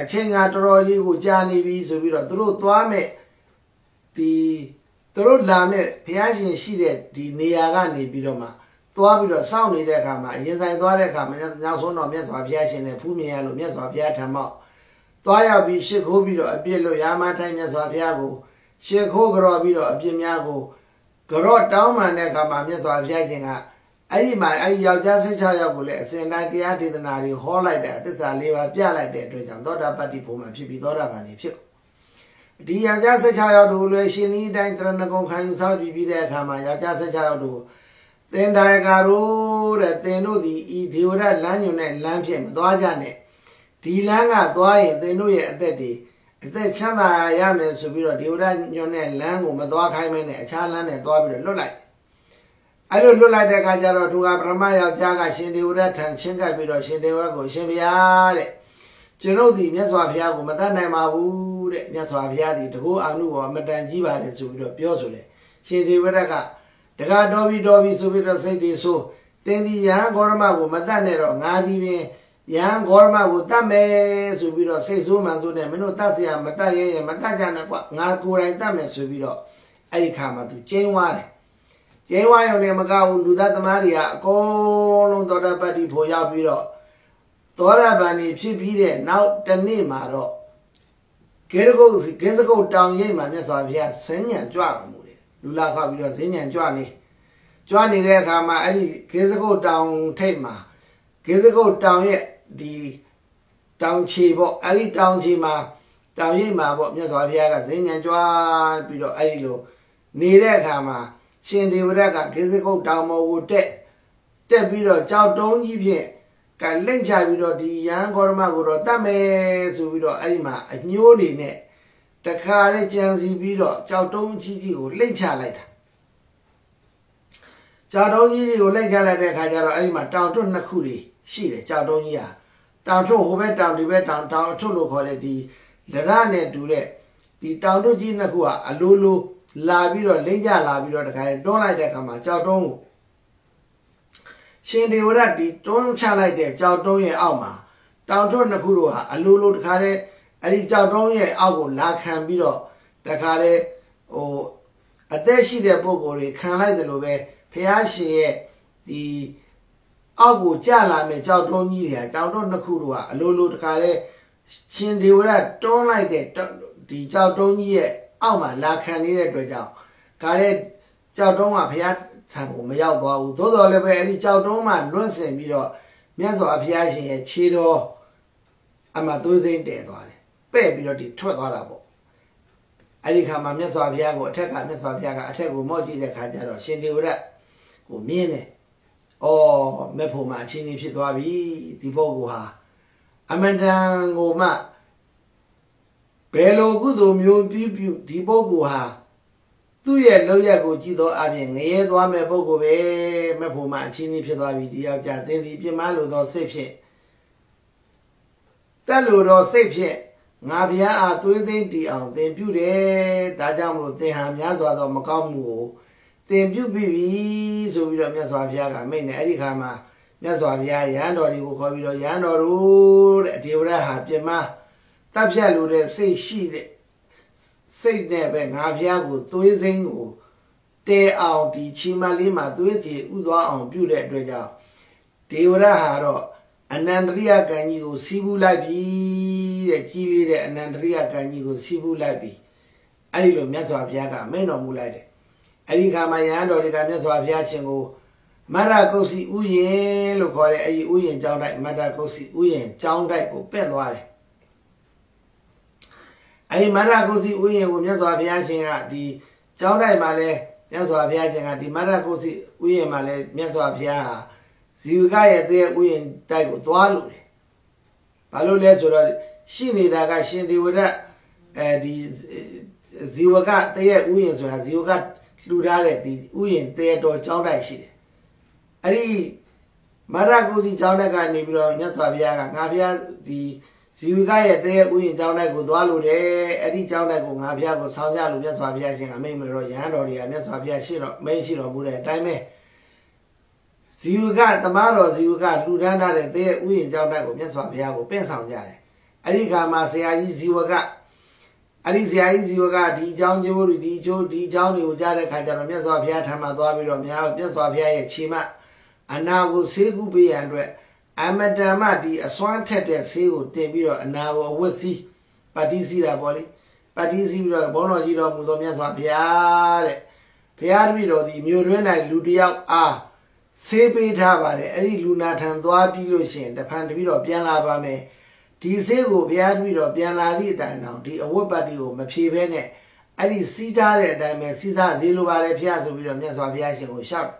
အချိန်ကတော်တော်ကြီးကိုကြာနေပြီဆိုပြီးတော့သူတို့သွားမဲ့ဒီသူတို့လာမဲ့ဘုရားရှင်ရှိတဲ့ဒီနေရာကနေပြီးတော့မှ သွားပြီးတော့စောင့်နေတဲ့အခါမှာအရင်ဆိုင်သွားတဲ့အခါမှာနောက်ဆုံးတော့မြတ်စွာဘုရားရှင်နဲ့ဖူးမြင်ရလို့မြတ်စွာဘုရားထံမောက်သွားရောက်ပြီးရှ िख ိုးပြီးတော့အပြစ်လို့ရာမထိုင်မြတ်စွာဘုရားကိုရှ िख ိုးကြော်ပြီးတော့အပြစ်များကိုကြော့တောင်းပန်တဲ့အခါမှာမြတ်စွာဘုရားရှင်ကအဲ့ဒီမှာအဲ့ဒီယောက်ျား16ယောက်ကိုလည်းအစဉ်တိုင်းတရားဒေသနာတွေဟောလိုက်တဲ့အသစ္စာ၄ပါးပြလိုက်တဲ့အတွက်ကြောင့်သောတာပတ္တိဘုံမှာဖြစ်ပြီးသောတာပန်နေဖြစ်ဒီယောက်ျား16ယောက်တို့လည်းရှင်ဤတိုင်းတရဏဂုံခံယူဆောက်တည်ပြီးတဲ့အခါမှာယောက်ျား16ယောက်တို့ သင်္ဒါယကာတို့တဲ့သင်တို့ဒီဤဒေဝရလမ်းညွန်တဲ့လမ်းဖြင့်မသွားကြနဲ့ဒီလမ်းကသွားရင်သင်တို့ရဲ့အသက်တွေအသက်ချမ်းသာရမယ်ဆိုပြီးတော့ဒေဝရညွန်တဲ့လမ်းကိုမသွားခိုင်းမနဲ့အခြားလမ်းနဲ့သွားပြီးတော့လွတ်လိုက်အဲ့လိုလွတ်လိုက်တဲ့အခါကျတော့သူကပရမယောက်ျားကရှင်ဒေဝရထံချင်းကပ်ပြီးတော့ရှင်ဒေဝရကိုရှင်ဘုရားတဲ့ကျွန်ုပ်ဒီမြတ်စွာဘုရားကိုမတတ်နိုင်ပါဘူးတဲ့မြတ်စွာဘုရားဒီတကောအာနုဘောအမတန်ကြီးပါတယ်ဆိုပြီးတော့ပြောဆိုတယ်ရှင်ဒေဝရက တကားတော်ပြီတော်ပြီဆိုပြီးတော့စိတ်တွေဆိုတင်းဒီယဟန်ဂေါရမကိုမတတ်နဲ့တော့ငါဒီပင်ယဟန်ဂေါရမကိုတတ်မယ်ဆိုပြီးတော့စိတ်ဆိုးမှန်ဆိုးနဲ့မင်းတို့တတ်เสียမတတ်ရဲရဲမတတ်ကြနဲ့ကွာငါကိုယ်တိုင်တတ်မယ်ဆိုပြီးတော့အဲ့ဒီခါမှာသူကျင်းသွားတယ်ကျင်းသွားရုံနဲ့မကဘူးလူသားသမားတွေကအကုန်လုံးသောတာပတ္တိဖို့ရောက်ပြီးတော့သောရပန်နေဖြစ်ပြီးတဲ့နောက်တနေ့မှာတော့ကေရကုတ်ကေစကုတ်တောင်ရိပ်မှာမြတ်စွာဘုရားဆင်းညံကြွတော်မူ ူ လူလာခောက်ပြီးတော့ဈဉ္ဉံကြွနေကြွနေတဲ့အခါမှာအဲ့ဒီခေစကုတ်တောင်ထိပ်မှာခေစကုတ်တောင်ရဲ့ဒီတောင်ချေပေါ့အဲ့ဒီတောင်ချေမှာတောင်ရိပ်မှာပေါ့မြတ်စွာဘုရားကဇင်းညံကြွားပြီးတော့အဲ့ဒီလိုနေတဲ့အခါမှာရှင်ဒေဝရတ်ကခေစကုတ်တောင်ပေါ်ကိုတက်တက်ပြီးတော့ကြောက်တုံးကြီးဖြင့်ကလိမ့်ချပြီးတော့ဒီရန်ဂေါရမကိုတော့တတ်မယ်ဆိုပြီးတော့အဲ့ဒီမှာအညိုးနေနဲ့ တခါလေးကြံစီပြီးတော့ကြောက်တုံးကြီးကြီးကိုလိမ့်ချလိုက်တာကြောက်တုံးကြီးကြီးကိုလိမ့်ချလိုက်တဲ့အခါကျတော့အဲ့ဒီမှာတောင်တွတ်နှစ်ခုတွေရှိတယ်ကြောက်တုံးကြီးဟာတောင်တွတ်ဟိုဘက်တောင်ဒီဘက်တောင်တောင်အထွတ်လို့ခေါ်တဲ့ဒီလရနဲ့တူတဲ့ဒီတောင်တွတ်ကြီးနှစ်ခုကအလိုလိုလာပြီးတော့လိမ့်ကြလာပြီးတော့တခါလေးတွန်းလိုက်တဲ့အခါမှာကြောက်တုံးကိုရှင်ဒေဝရတ်ဒီတွန်းချလိုက်တဲ့ကြောက်တုံးရဲ့အောက်မှာတောင်တွတ်နှစ်ခုတို့ဟာအလိုလိုတခါလေး အဲ့ဒီကြောက်တုံးရဲ့အောက်ကိုလာခံပြီးတော့တခါလေးဟိုအသက်ရှိတဲ့ပုံကိုယ်တွေခံလိုက်တယ်လို့ပဲဖះရှင်ရဲ့ဒီအောက်ကိုကြလာမဲ့ကြောက်တုံးကြီးတွေကတောင်တွတ်နှစ်ခုတို့ကအလိုလိုတခါလေးရှင်ဒေဝရတ်တွန်းလိုက်တဲ့ဒီကြောက်တုံးကြီးရဲ့အောက်မှာလာခံနေတဲ့အတွက်ကြောင့်ကားတဲ့ကြောက်တုံးကဘုရားထံကိုမရောက်သွားဘူးသို့တော်လည်းပဲအဲ့ဒီကြောက်တုံးမှလွန့်စင်ပြီးတော့မြတ်စွာဘုရားရှင်ရဲ့ခြေတော်အမှသွေးစိမ့်တည်သွားတယ် ပဲ့ပြီးတော့ဒီထွက်သွားတာပေါ့အဲ့ဒီခါမှာမြတ်စွာဘုရားကိုအထက်ကမြတ်စွာဘုရားကအထက်ကိုမော့ကြည့်တဲ့ခါကျတော့ရှင်ဒေဝရတ်ကိုမြင်တယ်။အော်မေဖို့မှာအချင်းကြီးဖြစ်သွားပြီဒီပုဂ္ဂိုလ်ဟာအမတန်ကိုမှဘယ်လိုကုသိုလ်မျိုးပြုပြုဒီပုဂ္ဂိုလ်ဟာသူ့ရဲ့လောက်ရက်ကိုကြည့်တော့အပြင်ငရဲသွားမဲ့ပုဂ္ဂိုလ်ပဲမဖို့မှအချင်းကြီးဖြစ်သွားပြီဒီယောက်ျားသင်ဒီပြမလို့သောစိတ်ဖြင့်တက်လို့တော့စိတ်ဖြင့် ငါဗျာအားသွေးသိမ့်တီအောင်သင်ပြုတယ်ဒါကြောင့်မလို့သင်ဟာများစွာသောမကောင်းမှုကိုသင်ပြုပြီးပြီဆိုပြီးတော့မြတ်စွာဘုရားကမိန့်တယ်အဲ့ဒီခါမှာမြတ်စွာဘုရားရဟန်းတော်တွေကိုခေါ်ပြီးတော့ရဟန်းတော်တို့တဲ့အဒေဝရဟာပြမတပ်ဖြတ်လို့တဲ့စိတ်ရှိတဲ့စိတ်နဲ့ပဲငါဘုရားကိုသွေးစိမ့်ကိုတဲအောင်ဒီချီမလေးမှာသွေးကြီးဥသွားအောင်ပြုတဲ့အတွက်ကြောင့်ဒေဝရဟာတော့ အနန္တရိယကံကြီးကိုစီးပူးလိုက်ပြီတဲ့ကြီးလေးတဲ့အနန္တရိယကံကြီးကိုစီးပူးလိုက်ပြီအဲ့ဒီလိုမြတ်စွာဘုရားကမိန့်တော်မူလိုက်တယ်အဲ့ဒီခါမှာယဟန်တော်တွေကမြတ်စွာဘုရားရှင်ကိုမရကုတ်စီဥယျင်လို့ခေါ်တဲ့အဲ့ဒီဥယျင်ကျောင်းတိုက်မရကုတ်စီဥယျင်ကျောင်းတိုက်ကိုပင့်သွားတယ်အဲ့ဒီမရကုတ်စီဥယျင်ကိုမြတ်စွာဘုရားရှင်ကဒီကျောင်းတိုက်မှာလဲမြတ်စွာဘုရားရှင်ကဒီမရကုတ်စီဥယျင်မှာလဲမြတ်စွာဘုရားဟာ ဇီဝကရဲ့တဲ့ဥယျင်တိုက်ကိုသွားလို့တယ်ဘာလို့လဲဆိုတော့ရှိနေတာကရှင်ဒေဝရအဲဒီဇီဝကတရဲ့ဥယျင်ဆိုတာဇီဝကလှူထားတဲ့ဒီဥယျင်တဲတော်ကျောင်းတိုက်ရှိတယ်အဲ့ဒီမရကုစီကျောင်းတိုက်ကနေပြီးတော့မြတ်စွာဘုရားကငါဘုရားဒီဇီဝကရဲ့တဲဥယျင်ကျောင်းတိုက်ကိုသွားလို့တယ်အဲ့ဒီကျောင်းတိုက်ကိုငါဘုရားကိုဆောင်းကြလို့မြတ်စွာဘုရားရှင်အမိန့်မလို့ရဟန်းတော်တွေကမြတ်စွာဘုရားရှိတော့မိန့်ရှိတော်မူတဲ့အတိုင်းပဲ ဇီဝကသမားတော်ဇီဝကလှူဒန်းထားတဲ့တဲဥယျင်ကျောင်းတိုက်ကိုမြတ်စွာဘုရားကိုပင့်ဆောင်ကြတယ်အဲ့ဒီခါမှာဆရာကြီးဇီဝကအဲ့ဒီဆရာကြီးဇီဝကဒီအကြောင်းကျိုးဒီကျိုးဒီအကြောင်းတွေကိုကြားတဲ့ခါကျတော့မြတ်စွာဘုရားထံမှာသွားပြီးတော့မြတ်မြတ်စွာဘုရားရဲ့ခြေမအနာကိုဆေးကုပေးရန်အတွက်အမတန်မှဒီအစွမ်းထက်တဲ့ဆေးကိုတင်ပြီးတော့အနာကိုအဝတ်စည်းပတိစည်းတာပေါ့လေပတိစည်းပြီးတော့ဘုန်းတော်ကြီးတော်မူသောမြတ်စွာဘုရားတဲ့ဘုရားတပည့်တော်ဒီမြို့တွင်း၌လူတယောက်အား ဆေးပေးထားပါတယ်အဲ့ဒီလူနာထံသွားပြီးလို့ရှိရင်တဖန်တပည့်တော်ပြန်လာပါမယ်ဒီဆေးကိုဘုရားတပည့်တော်ပြန်လာသည့်အတိုင်းတော့ဒီအဝတ်ပတ်တီကိုမဖြေဘဲနဲ့အဲ့ဒီစီးထားတဲ့အတိုင်းပဲစီးစားဈေးလိုပါတယ်ဖျားဆိုပြီးတော့မြတ်စွာဘုရားရှင်ကိုရှောက်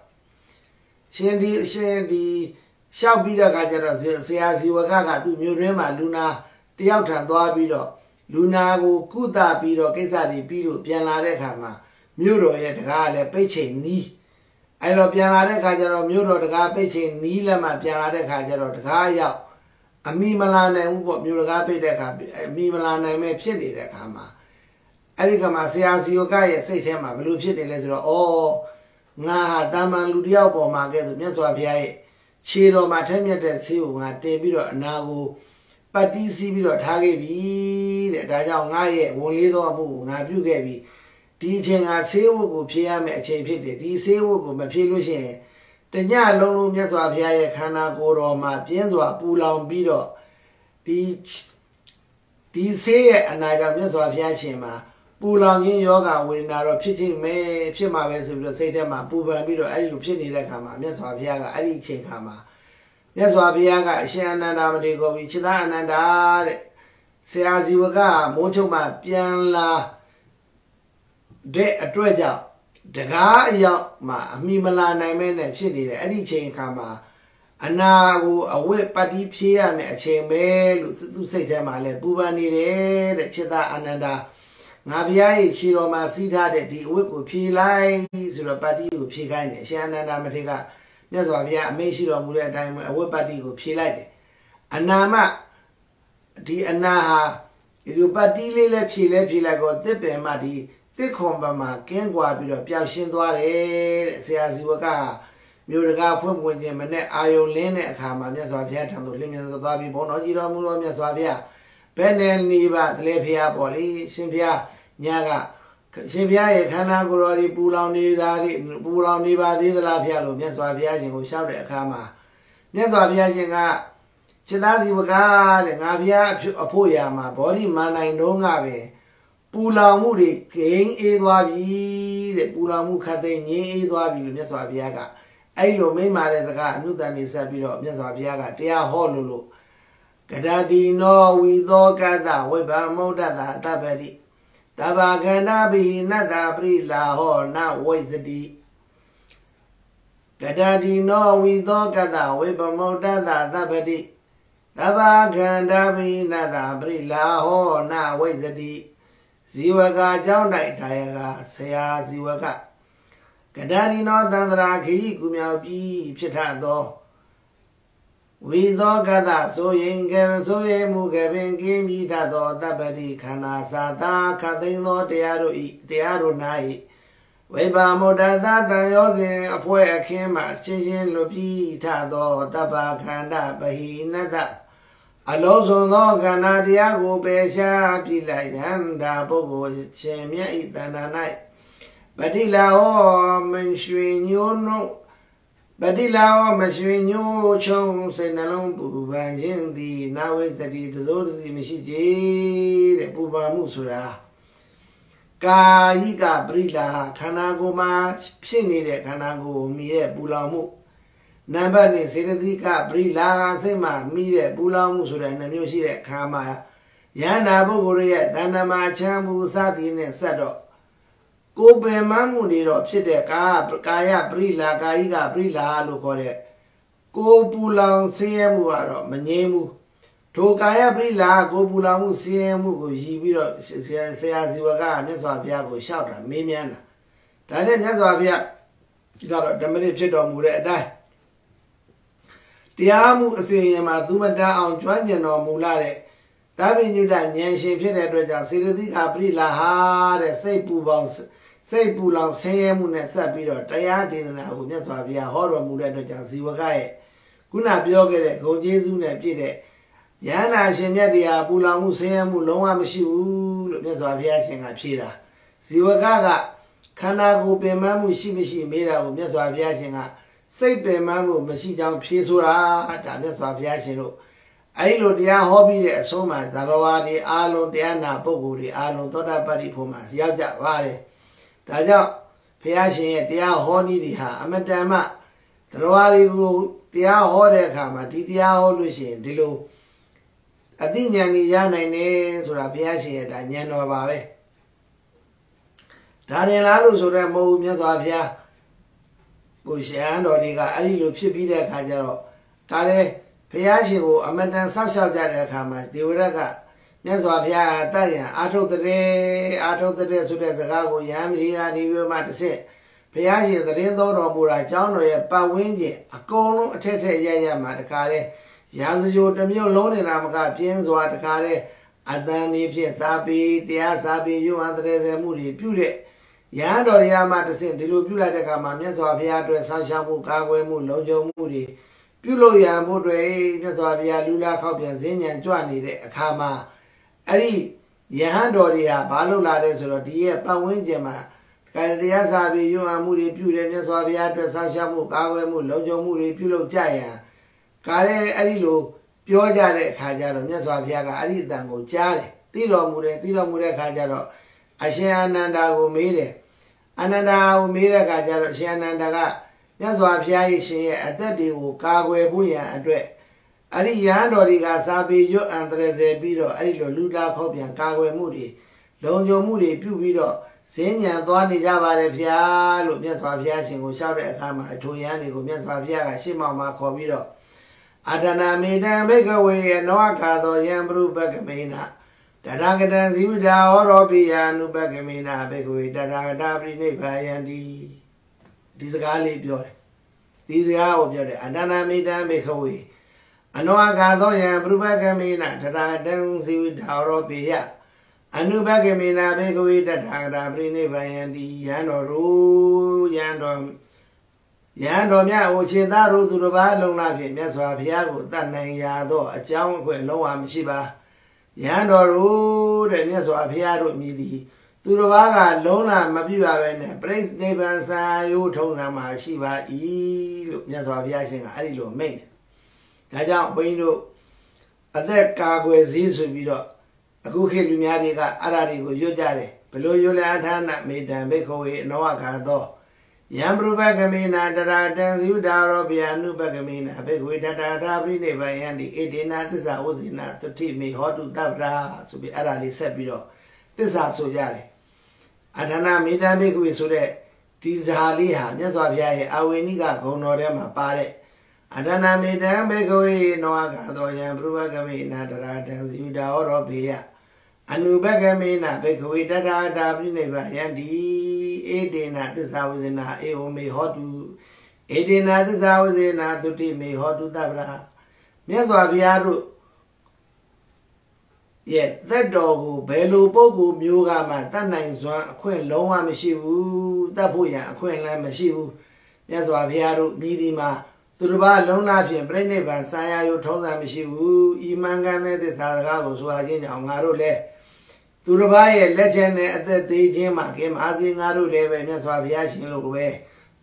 ရှင်ဒီရှင်ဒီရှောက်ပြီးတဲ့အခါကျတော့ဆရာဇီဝကကသူ့မျိုးရင်းမှာလူနာတယောက်ထံသွားပြီးတော့လူနာကိုကုသပြီးတော့ကိစ္စတွေပြီးလို့ပြန်လာတဲ့အခါမှာမြို့တော်ရဲ့တကားကလည်းပိတ်ချိန်နီး အဲ့တော့ပြန်လာတဲ့အခါကျတော့မြို့တော်တကားပိတ်ချိန်နီးလက်မှပြန်လာတဲ့အခါကျတော့တကားရောက်အမိမလာနိုင်ဘူးပေါ့မြို့တကားပိတ်တဲ့အခါအမိမလာနိုင်မဲ့ဖြစ်နေတဲ့အခါမှာအဲ့ဒီကမှာဆရာစီယိုကရဲ့စိတ်ထဲမှာဘလို့ဖြစ်နေလဲဆိုတော့ဩငါဟာတာမန်လူတယောက်ပေါ်မှာကဲဆိုမြတ်စွာဘုရားရဲ့ခြေတော်မှာထက်မြက်တဲ့ဆေးကိုငါတင်ပြီးတော့အနာကိုပတ်တီးစီးပြီးတော့ထားခဲ့ပြီတဲ့ဒါကြောင့်ငါရဲ့ဝန်လေးသောအမှုကိုငါပြုခဲ့ပြီ ဒီအချိန်ကဆေးဝတ်ကိုဖြေရမယ့်အချိန်ဖြစ်တယ်ဒီဆေးဝတ်ကိုမဖြေလို့ရှိရင်တညလုံးလုံးမြတ်စွာဘုရားရဲ့ခန္ဓာကိုယ်တော်မှာပြင်းစွာပူလောင်ပြီးတော့ဒီဒီဆေးရဲ့အနာကြောင့်မြတ်စွာဘုရားရှင်မှာပူလောင်ခြင်းယောဂဝေဒနာတော့ဖြစ်ချင်းမဲဖြစ်မှာပဲဆိုပြီးတော့စိတ်ထဲမှာပူပန်ပြီးတော့အဲ့ဒီလိုဖြစ်နေတဲ့ခါမှာမြတ်စွာဘုရားကအဲ့ဒီအချိန်ခါမှာမြတ်စွာဘုရားကအရှင်အနန္ဒာမထေရကိုပြီးခြေသားအနန္ဒာတဲ့ဆရာဇီဝကမိုးချုပ်မှပြန်လာ တဲ့အတွက်ကြောင့်တကားအရောက်မှအမိမလာနိုင်မဲနဲ့ဖြစ်နေတယ်အဲ့ဒီချိန်အခါမှာအနာကိုအဝတ်ပတ်တီးဖြေးရမယ်အချိန်ပဲလို့သူစိတ်ထဲမှာလဲပူပန်နေတယ်တဲ့จิตာအာနန္ဒာငါဘုရားရဲ့ခြေတော်မှာစီးထားတဲ့ဒီအဝတ်ကိုဖြေးလိုက်ဆိုတော့ပတ်တီးကိုဖြေးခိုင်းတယ်အရှင်အာနန္ဒာမထေရကမြတ်စွာဘုရားအမိန့်ရှိတော်မူတဲ့အတိုင်းအဝတ်ပတ်တီးကိုဖြေးလိုက်တယ်အနာမဒီအနာဟာဒီလိုပတ်တီးလေးလဲဖြေးလဲဖြေးလိုက်တော့တစ်ပင်မှဒီ တစ်ခွန်ပမှာကင်းကွာပြီးတော့ပျောက်ရှင်းသွားတယ်တဲ့ဆရာဇီဝကမြို့တကာဖွင့်ပွင့်ခြင်းမနဲ့အာယုံလင်းတဲ့အခါမှာမြတ်စွာဘုရားထံသို့လင်းမြန်စွာသွားပြီးဘုန်းတော်ကြီးတော်မူသောမြတ်စွာဘုရားဘယ်နဲ့နေပါတလဲဖျားပေါ့လေရှင်ဘုရားညာကရှင်ဘုရားရဲ့ခန္ဓာကိုယ်တော်ဒီပူလောင်နေသားဒီပူလောင်နေပါသေးသလားဖျားလို့မြတ်စွာဘုရားရှင်ကိုရှောက်တဲ့အခါမှာမြတ်စွာဘုရားရှင်ကจิตသားစီဝကတဲ့ငါဘုရားအဖို့ရာမှာဘောဓိမန္နိုင်တော့ငါပဲ ပူလောင်မှုတွေဂိမ်းအေးသွားပြီတဲ့ပူလောင်မှုခတ်သိငြင်းအေးသွားပြီလို့မြတ်စွာဘုရားကအဲ့လိုမိမ့်မာတဲ့စကားအနုတန်နေဆက်ပြီးတော့မြတ်စွာဘုရားကတရားဟောလို့လို့ကဒတိနောဝီသောကတဝိဗံမௌဒ္ဒတာတပ္ပတိတဘာကန္နာဘိနတ္တာပရိလာဟောနဝိဇတိကဒတိနောဝီသောကတဝိဗံမௌဒ္ဒတာတပ္ပတိတဘာကန္နာဘိနတ္တာပရိလာဟောနဝိဇတိ ဇီဝကာကြောင့်၌တာယကဆရာဇီဝကကဒါရီနောတန္တရာခရီကုမြောက်ပြီးဖြစ်ထသောဝိသောကသဆိုရင်ကဲဆိုရင်မူကပင်ကင်းပြီးထသောတပ္ပတိခန္ဓာသာသာခသိန်းသောတရားတို့ဤတရားတို့၌ဝိပါမုဒ္ဒသတန်ရောစဉ်အဖွဲအခင်းမှရှင်းရှင်းလွတ်ပြီးထသောတပ္ပခန္ဓာပဟိနတ အလုံးစုံသောခန္ဓာတရားကိုပယ်ရှားပြလိုက်ရန်ဒါပုဂ္ဂိုလ်ရှင်မြတ်ဤတဏ္ဍာ၌ပတိလာဟောမရွှေညိုးနှုတ်ပတိလာဟောမရွှေညိုးချုံစိတ်နှလုံးပူပန်ခြင်းသည်နာဝိသတိတစိုးတစီမရှိကြတဲ့ပူပန်မှုဆိုတာကာယိကပရိလာခန္ဓာကိုယ်မှာဖြစ်နေတဲ့ခန္ဓာကိုယ်မြည်တဲ့ပူလောင်မှု နံပါတ်2စေတသိကပရိလာစိတ်မှာမြည်တဲ့ပူလောင်မှုဆိုတဲ့နှမျိုးရှိတဲ့အခါမှာယန္တာပုဂ္ဂိုလ်ရဲ့တဏ္ဍမှာချမ်းမှုစသည်နဲ့ဆက်တော့ကိုယ်ပင်မမှုနေတော့ဖြစ်တဲ့ကာကာယပရိလာကာယိကပရိလာလို့ခေါ်တဲ့ကိုပူလောင်ဆင်းရဲမှုကတော့မငြိမ်းဘူးထိုကာယပရိလာကိုပူလောင်မှုဆင်းရဲမှုကိုရည်ပြီးတော့ဆရာဆရာဇီဝကမြတ်စွာဘုရားကိုရှောက်တာမေးမြန်းတာဒါနဲ့မြတ်စွာဘုရားကတော့ဓမ္မရဖြစ်တော်မူတဲ့အတိုင်း တရားမှုအစဉ်ရင်မှာသူမတန်းအောင်ကျွမ်းကျင်တော်မူလာတဲ့သာဝိညုတဉာဏ်ရှင်ဖြစ်တဲ့အတွက်ကြောင့်စေတသိကပရိလာဟာတဲ့စိတ်ပူပေါင်းစိတ်ပူလောင်ဆင်းရဲမှုနဲ့ဆက်ပြီးတော့တရားဒေသနာကိုမြတ်စွာဘုရားဟောတော်မူတဲ့အတွက်ကြောင့်ဇီဝကရဲ့ခုနပြောခဲ့တဲ့ဂုံကျေးဇူးနဲ့ပြည့်တဲ့ယန္နာရှင်မြတ်တရားပူလောင်မှုဆင်းရဲမှုလုံးဝမရှိဘူးလို့မြတ်စွာဘုရားရှင်ကဖြေတာဇီဝကကခန္ဓာကိုယ်ပင်မမှုရှိမရှိမေးတာကိုမြတ်စွာဘုရားရှင်က စိတ်ပင်မမှုမရှိကြောင်းဖြေဆိုတာဒါမြတ်စွာဘုရားရှင်တို့အဲဒီလိုတရားဟောပြီးတဲ့အဆုံးမှာသရဝါတွေအားလုံးတရားနာပုဂ္ဂိုလ်တွေအားလုံးသောတာပတ္တိဖို့မှာရောက်ကြပါတယ်ဒါကြောင့်ဘုရားရှင်ရဲ့တရားဟောနည်းတွေဟာအမတန်မှသရဝါတွေကိုတရားဟောတဲ့အခါမှာဒီတရားဟောလို့ရှိရင်ဒီလိုအသိဉာဏ်ကြီးရနိုင်တယ်ဆိုတာဘုရားရှင်ရဲ့ဒါဉာဏ်တော်ပါပဲဒါရင်လားလို့ဆိုတော့မဟုတ်မြတ်စွာဘုရား ကိုရှမ်းတော်တွေကအဲ့ဒီလိုဖြစ်ပြီးတဲ့အခါကျတော့ဒါလည်းဘုရားရှင်ကိုအမတန်ဆောက်ရှောက်ကြတဲ့အခါမှာဒေဝရကမြတ်စွာဘုရားတတ်ရန်အာထုတ်တဲ့အာထုတ်တဲ့ဆိုတဲ့စကားကိုယဟန်မိကနေပြီးမှတစ်ဆက်ဘုရားရှင်သတင်းတော်တော်မူတာကျောင်းတော်ရဲ့ပတ်ဝန်းကျင်အကုန်လုံးအထက်ထက်ရရမှာတခါတဲ့ရာဇဂိုတစ်မျိုးလုံးနေတာမကပြင်းစွာတခါတဲ့အတန်ကြီးဖြစ်စာပေတရားစာပေယုံအန္တရာယ်မှုတွေပြုတဲ့ ရဟန်းတော်ရမှာတစ်ဆင့်ဒီလိုပြုလိုက်တဲ့အခါမှာမြတ်စွာဘုရားအတွက်ဆောင်းရှောက်မှုကာကွယ်မှုလုံခြုံမှုတွေပြုလို့ရန်ဖို့တွေမြတ်စွာဘုရားလူလာခောက်ပြန်ဈဉ္ဉံကြွနေတဲ့အခါမှာအဲ့ဒီယဟန်တော်တွေဟာဘာလို့လာလဲဆိုတော့ဒီရဲ့ပတ်ဝန်းကျင်မှာကာယတရားစာပေယုံအမှုတွေပြုတယ်မြတ်စွာဘုရားအတွက်ဆောင်းရှောက်မှုကာကွယ်မှုလုံခြုံမှုတွေပြုလုပ်ကြရန်ကားတဲ့အဲ့ဒီလိုပြောကြတဲ့အခါကျတော့မြတ်စွာဘုရားကအဲ့ဒီအတန်ကိုကြားတယ်သိတော်မူတယ်သိတော်မူတဲ့အခါကျတော့အရှင်အာနန္ဒာကိုမေးတယ် အာနန္ဒာကိုမေးတဲ့အခါကျတော့အရှင်အာနန္ဒာကမြတ်စွာဘုရားရဲ့ရှင်ရဲ့အသက်တွေကိုကာကွယ်ဖို့ရန်အတွက်အဲ့ဒီရဟန်းတော်တွေကစာပေရွတ်အန္တရာယ်စေပြီးတော့အဲ့ဒီလိုလူတာခောက်ပြန်ကာကွယ်မှုတွေလုံခြုံမှုတွေပြုပြီးတော့ဈဉ္ညာသွားနေကြပါတယ်ဗျာလို့မြတ်စွာဘုရားရှင်ကိုရှောက်တဲ့အခါမှာအထိုရဟန်းတွေကိုမြတ်စွာဘုရားကရှေ့မောင်မှာခေါ်ပြီးတော့အာဒနာမေတံဘိကဝေနောအခါသောယံပရုပကမေန တရဂတံဇိဝဒာဟောရောပိယအနုပကမေနဘိကဝေတရဂတာပိနိဗ္ဗာယံတိဒီစကားလေးပြောတယ်ဒီစကားကိုပြောတယ်အာဒနာမေတံဘိကဝေအနောအခါသောယံပရုပကမေနတရဂတံဇိဝဒာဟောရောပိယအနုဘဂမေနာဘေကဝေတထာဂတာပြိနိဗ္ဗာယံတိယံတော်ရူယံတော်ယံတော်မြတ်အိုခြေသားတို့သူတစ်ပါးလုံးလာဖြင့်မြတ်စွာဘုရားကိုတတ်နိုင်ရာသောအကြောင်းအခွင့်လုံးဝမရှိပါ ယံတော်ရူတဲ့မြတ်စွာဘုရားတို့မြည်သည်သူတစ်ပါးကလုံးလာမပြည့်ရပဲနဲ့ပြိဋိဘံစာယုထုံးစံမှာရှိပါ၏လို့မြတ်စွာဘုရားရှင်ကအဲ့ဒီလိုမိန့်တယ်ဒါကြောင့်ဘုန်းကြီးတို့အသက်ကာကွယ်စည်းဆိုပြီးတော့အခုခေတ်လူများတွေကအဲ့ဓာတွေကိုရွတ်ကြတယ်ဘလို့ရွတ်လဲအထာဏမေတံဘိခဝေအနောဝခါသော ယံပရုပကမေနာတရာတံဇိဝတာရောဗျာနုပကမေနာဘိခဝေတတာတာပရိနိဗ္ဗာယံတိဣဒေနာသစ္စာဝဇိနာသုတိမေဟောတုတဗ္ဗရာဆိုပြီးအဲ့ဓာလေးဆက်ပြီးတော့သစ္စာဆိုကြတယ်အထာဏမေတံဘိခဝေဆိုတဲ့ဒီဇာလေးဟာမြတ်စွာဘုရားရဲ့အာဝေနိကဂုဏ်တော်ထဲမှာပါတဲ့အတနာမေတံဘေကဝေနောကသောယံပရုပကမေနာတရာတံဇိဝတာရောဘေယအနုဘကမေနဘေကဝေတထာတာပိနိဗ္ဗာယံတိ ဧတေနသစ္စာဝဇေနာဧဝမေဟောတုဧတေနသစ္စာဝဇေနာသုတိမေဟောတုတဗ္ဗရာမြတ်စွာဘုရားတို့ရဲ့သက်တော်ကိုဘယ်လိုပုဂ္ဂိုလ်မျိုးကမှတတ်နိုင်စွမ်းအခွင့်လုံးဝမရှိဘူးတတ်ဖို့ရန်အခွင့်လည်းမရှိဘူးမြတ်စွာဘုရားတို့မြည်ဒီမှာသူတစ်ပါးလုံးလာဖြင့်ပြိဋိဘံဆံရယုထုံးစံမရှိဘူးဤမှန်ကန်တဲ့သစ္စာစကားကိုဆိုရခြင်းကြောင့်ငါတို့လည်း သူတစ်ပါးရဲ့လက်ချက်နဲ့အသက်သေးခြင်းမှာကင်မအားစေငါတို့လည်းပဲမြတ်စွာဘုရားရှင်လို့ပဲ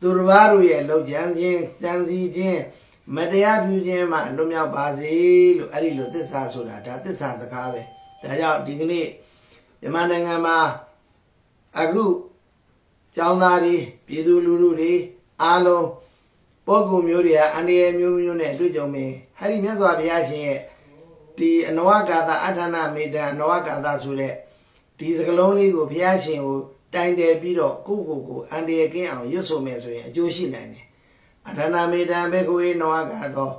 သူတစ်ပါးတို့ရဲ့လှုပ်ကြံခြင်းကြံစည်ခြင်းမတရားပြုခြင်းမှာလွတ်မြောက်ပါစေလို့အဲ့ဒီလိုသစ္စာဆိုတာဒါသစ္စာစကားပဲဒါကြောင့်ဒီကနေ့မြန်မာနိုင်ငံမှာအခုကျောင်းသားတွေပြည်သူလူထုတွေအားလုံးပုဂ္ဂိုလ်မျိုးတွေကအန္တရာယ်မျိုးမျိုးနဲ့တွေ့ကြုံမယ်ဟဲ့ဒီမြတ်စွာဘုရားရှင်ရဲ့ဒီအနဝကာသအဋ္ဌနာမေတ္တာအနဝကာသဆိုတဲ့ ဒီစကလုံးလေးကိုဘုရားရှင်ကိုတိုင်တယ်ပြီးတော့ကိုယ့်ကိုယ်ကိုအန္တရာယ်ကင်းအောင်ရွတ်ဆိုမယ်ဆိုရင်အကျိုးရှိနိုင်တယ်အဋ္ဌနာမေတ္တာဘေကဝေနဝကာသော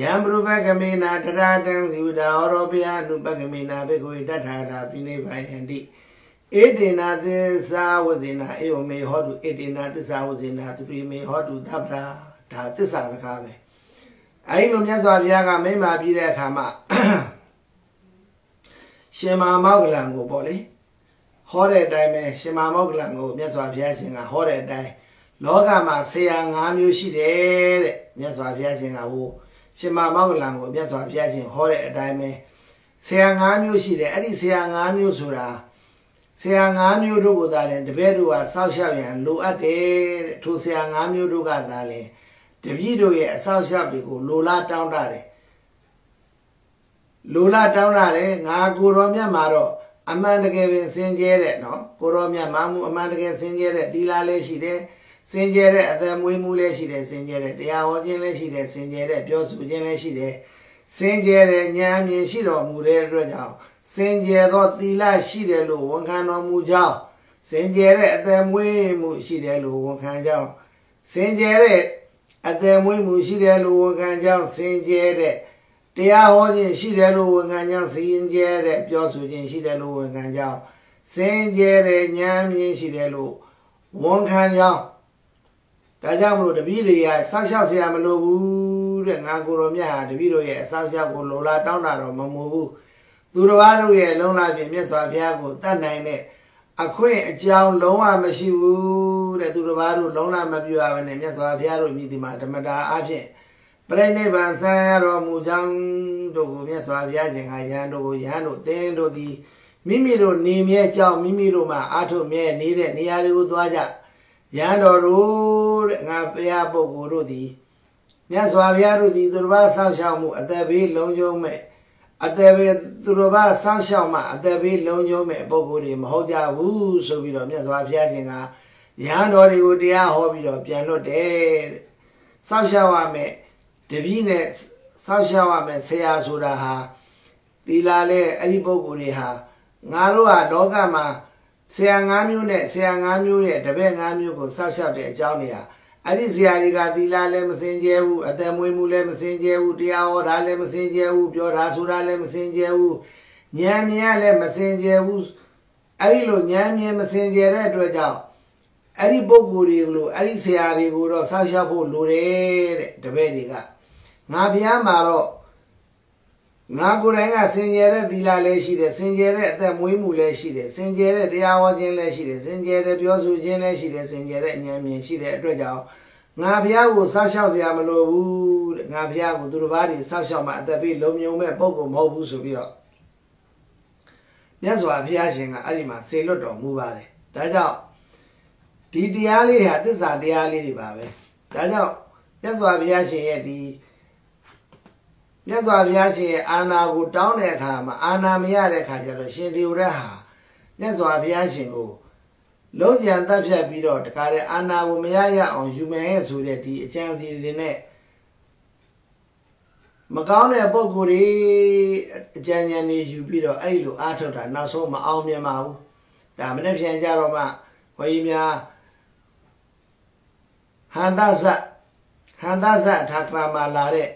ယံပရုပကမေနာတရတံဇိဝတာဟောရောဘုရားအနုပကမေနာဘေကဝေတထာတာပိနိဗ္ဗာယန္တိဧတေနာသစ္စာဝဇေနာအေယမေဟောတုဧတေနာသစ္စာဝဇေနာသူပိမေဟောတုသဗ္ဗရာဒါသစ္စာစကားပဲအဲဒီလိုမြတ်စွာဘုရားကမိမ့်မာပြီးတဲ့အခါမှာ ရှင်မာမောက္ကလံကိုပေါ့လေဟောတဲ့အတိုင်းပဲရှင်မာမောက္ကလံကိုမြတ်စွာဘုရားရှင်ကဟောတဲ့အတိုင်းလောကမှာဆရာ၅မျိုးရှိတယ်တဲ့မြတ်စွာဘုရားရှင်ကဟိုရှင်မာမောက္ကလံကိုမြတ်စွာဘုရားရှင်ဟောတဲ့အတိုင်းပဲဆရာ၅မျိုးရှိတယ်အဲ့ဒီဆရာ၅မျိုးဆိုတာဆရာ၅မျိုးတို့ကိုသာလည်းတပည့်တို့ကစောက်ရှောက်ရန်လိုအပ်တယ်တဲ့ထိုဆရာ၅မျိုးတို့ကသာလည်းတပည့်တို့ရဲ့အဆောက်အအုံတွေကိုလိုလားတောင်းတတယ် လိုလားတောင်းတတယ်ငါကိုရောမြတ်မှာတော့အမှန်တကယ်ပင်စင်ကြဲတဲ့နော်ကိုရောမြတ်မှာမှုအမှန်တကယ်စင်ကြဲတဲ့သီလလည်းရှိတယ်စင်ကြဲတဲ့အသက်မွေးမှုလည်းရှိတယ်စင်ကြဲတဲ့တရားဟောခြင်းလည်းရှိတယ်စင်ကြဲတဲ့ပြောဆိုခြင်းလည်းရှိတယ်စင်ကြဲတဲ့ဉာဏ်မြင်ရှိတော်မူတဲ့အတွက်ကြောင့်စင်ကြဲသောသီလရှိတယ်လို့ဝန်ခံတော်မူကြောင်းစင်ကြဲတဲ့အသက်မွေးမှုရှိတယ်လို့ဝန်ခံကြောင်းစင်ကြဲတဲ့အသက်မွေးမှုရှိတယ်လို့ဝန်ခံကြောင်းစင်ကြဲတဲ့ တရားဟောခြင်းရှိတယ်လို့ဝန်ခံကြောင့်စီရင်ကျဲတဲ့ပြောဆိုခြင်းရှိတယ်လို့ဝန်ခံကြောင့်စင်ကျဲတဲ့ဉာဏ်မြင်ရှိတယ်လို့ဝန်ခံကြောင်းဒါကြောင့်မလို့တပည့်တွေရဆောက်ရှောက်ဆရာမလိုဘူးတဲ့ငါကိုယ်တော်မြတ်ဟာတပည့်တို့ရဲ့အဆောက်ရှောက်ကိုလိုလားတောင်းတာတော့မမို့ဘူးသူတစ်ပါးတို့ရဲ့လုံလာပြင်မြတ်စွာဘုရားကိုတတ်နိုင်တဲ့အခွင့်အကြောင်းလုံးဝမရှိဘူးတဲ့သူတစ်ပါးတို့လုံလာမပြရဘဲနဲ့မြတ်စွာဘုရားတို့မြည်ဒီမှာဓမ္မတာအဖြစ် ပြိဋိဘံဆံရတော်မူကြောင်းတို့ကိုမြတ်စွာဘုရားရှင်ကယဟန်တို့ကိုယဟန်တို့သင်တို့သည်မိမိတို့နေမြဲကြောင်းမိမိတို့မှာအာထုမြဲနေတဲ့နေရာတွေကိုသွားကြရန်တော်တို့တဲ့ငါဘုရားပုဂ္ဂိုလ်တို့သည်မြတ်စွာဘုရားတို့သည်သူတော်ဘာဆောက်ရှောက်မှုအသက်ဘေးလုံးကျုံမဲ့အသက်ဘေးသူတော်ဘာဆောက်ရှောက်မှအသက်ဘေးလုံးကျုံမဲ့ပုဂ္ဂိုလ်တွေမဟုတ်ကြဘူးဆိုပြီးတော့မြတ်စွာဘုရားရှင်ကရဟန်းတော်တွေကိုတရားဟောပြီးတော့ပြန်လွတ်တယ်တဲ့ဆောက်ရှောက်ရမယ် တပည့်နဲ့စောက်ရှောက်ရမယ်ဆရာဆိုတာဟာသီလာလဲအဲ့ဒီပုဂ္ဂိုလ်တွေဟာငါတို့ဟာလောကမှာဆရာ၅မျိုးနဲ့ဆရာ၅မျိုးရဲ့တပည့်၅မျိုးကိုစောက်ရှောက်တဲ့အကြောင်းတွေဟာအဲ့ဒီဆရာတွေကသီလာလည်းမစင်ကြဲဘူးအသက်မွေးမှုလည်းမစင်ကြဲဘူးတရားဟောတာလည်းမစင်ကြဲဘူးပြောတာဆိုတာလည်းမစင်ကြဲဘူးဉာဏ်မြင်လည်းမစင်ကြဲဘူးအဲ့ဒီလိုဉာဏ်မြင်မစင်ကြဲတဲ့အတွက်ကြောင့်အဲ့ဒီပုဂ္ဂိုလ်တွေလို့အဲ့ဒီဆရာတွေကိုတော့စောက်ရှောက်ဖို့လိုတယ်တဲ့တပည့်တွေက ငါဘုရားမှာတော့ငါကိုယ်တိုင်ကစင်ကြယ်တဲ့သီလလည်းရှိတယ်စင်ကြယ်တဲ့အသက်မွေးမှုလည်းရှိတယ်စင်ကြယ်တဲ့တရားဟောခြင်းလည်းရှိတယ်စင်ကြယ်တဲ့ပြောဆိုခြင်းလည်းရှိတယ်စင်ကြယ်တဲ့ဉာဏ်မြင်ရှိတဲ့အတွက်ကြောင့်ငါဘုရားကိုစောက်ရှောက်စရာမလိုဘူးတဲ့ငါဘုရားကိုသူတစ်ပါးတွေစောက်ရှောက်မှအသက်ပေးလုံမြုံမဲ့ပုံကိုမဟုတ်ဘူးဆိုပြီးတော့မြတ်စွာဘုရားရှင်ကအဲ့ဒီမှာဆေလွတ်တော်မူပါတယ်ဒါကြောင့်ဒီတရားလေးဟာသစ္စာတရားလေးတွေပါပဲဒါကြောင့်မြတ်စွာဘုရားရှင်ရဲ့ဒီ မြတ်စွာဘုရားရှင်ရဲ့အာနာကိုတောင်းတဲ့အခါမှာအာနာမရတဲ့အခါကျတော့ရှင်ဒီဝရဟာမြတ်စွာဘုရားရှင်ကိုလုံးကြံတက်ဖြတ်ပြီးတော့တခါတည်းအာနာကိုမရရအောင်ယူမယ်ရဲ့ဆိုတဲ့ဒီအကျံစီတွေနဲ့မကောင်းတဲ့ပုံကိုယ်တွေအကြံဉာဏ်တွေယူပြီးတော့အဲ့လိုအားထုတ်တာနောက်ဆုံးမအောင်မြင်ပါဘူးဒါမနေ့ပြန်ကြတော့မှဘုန်းကြီးများဟန္တဇဟန္တဇထာကရာမှာလာတဲ့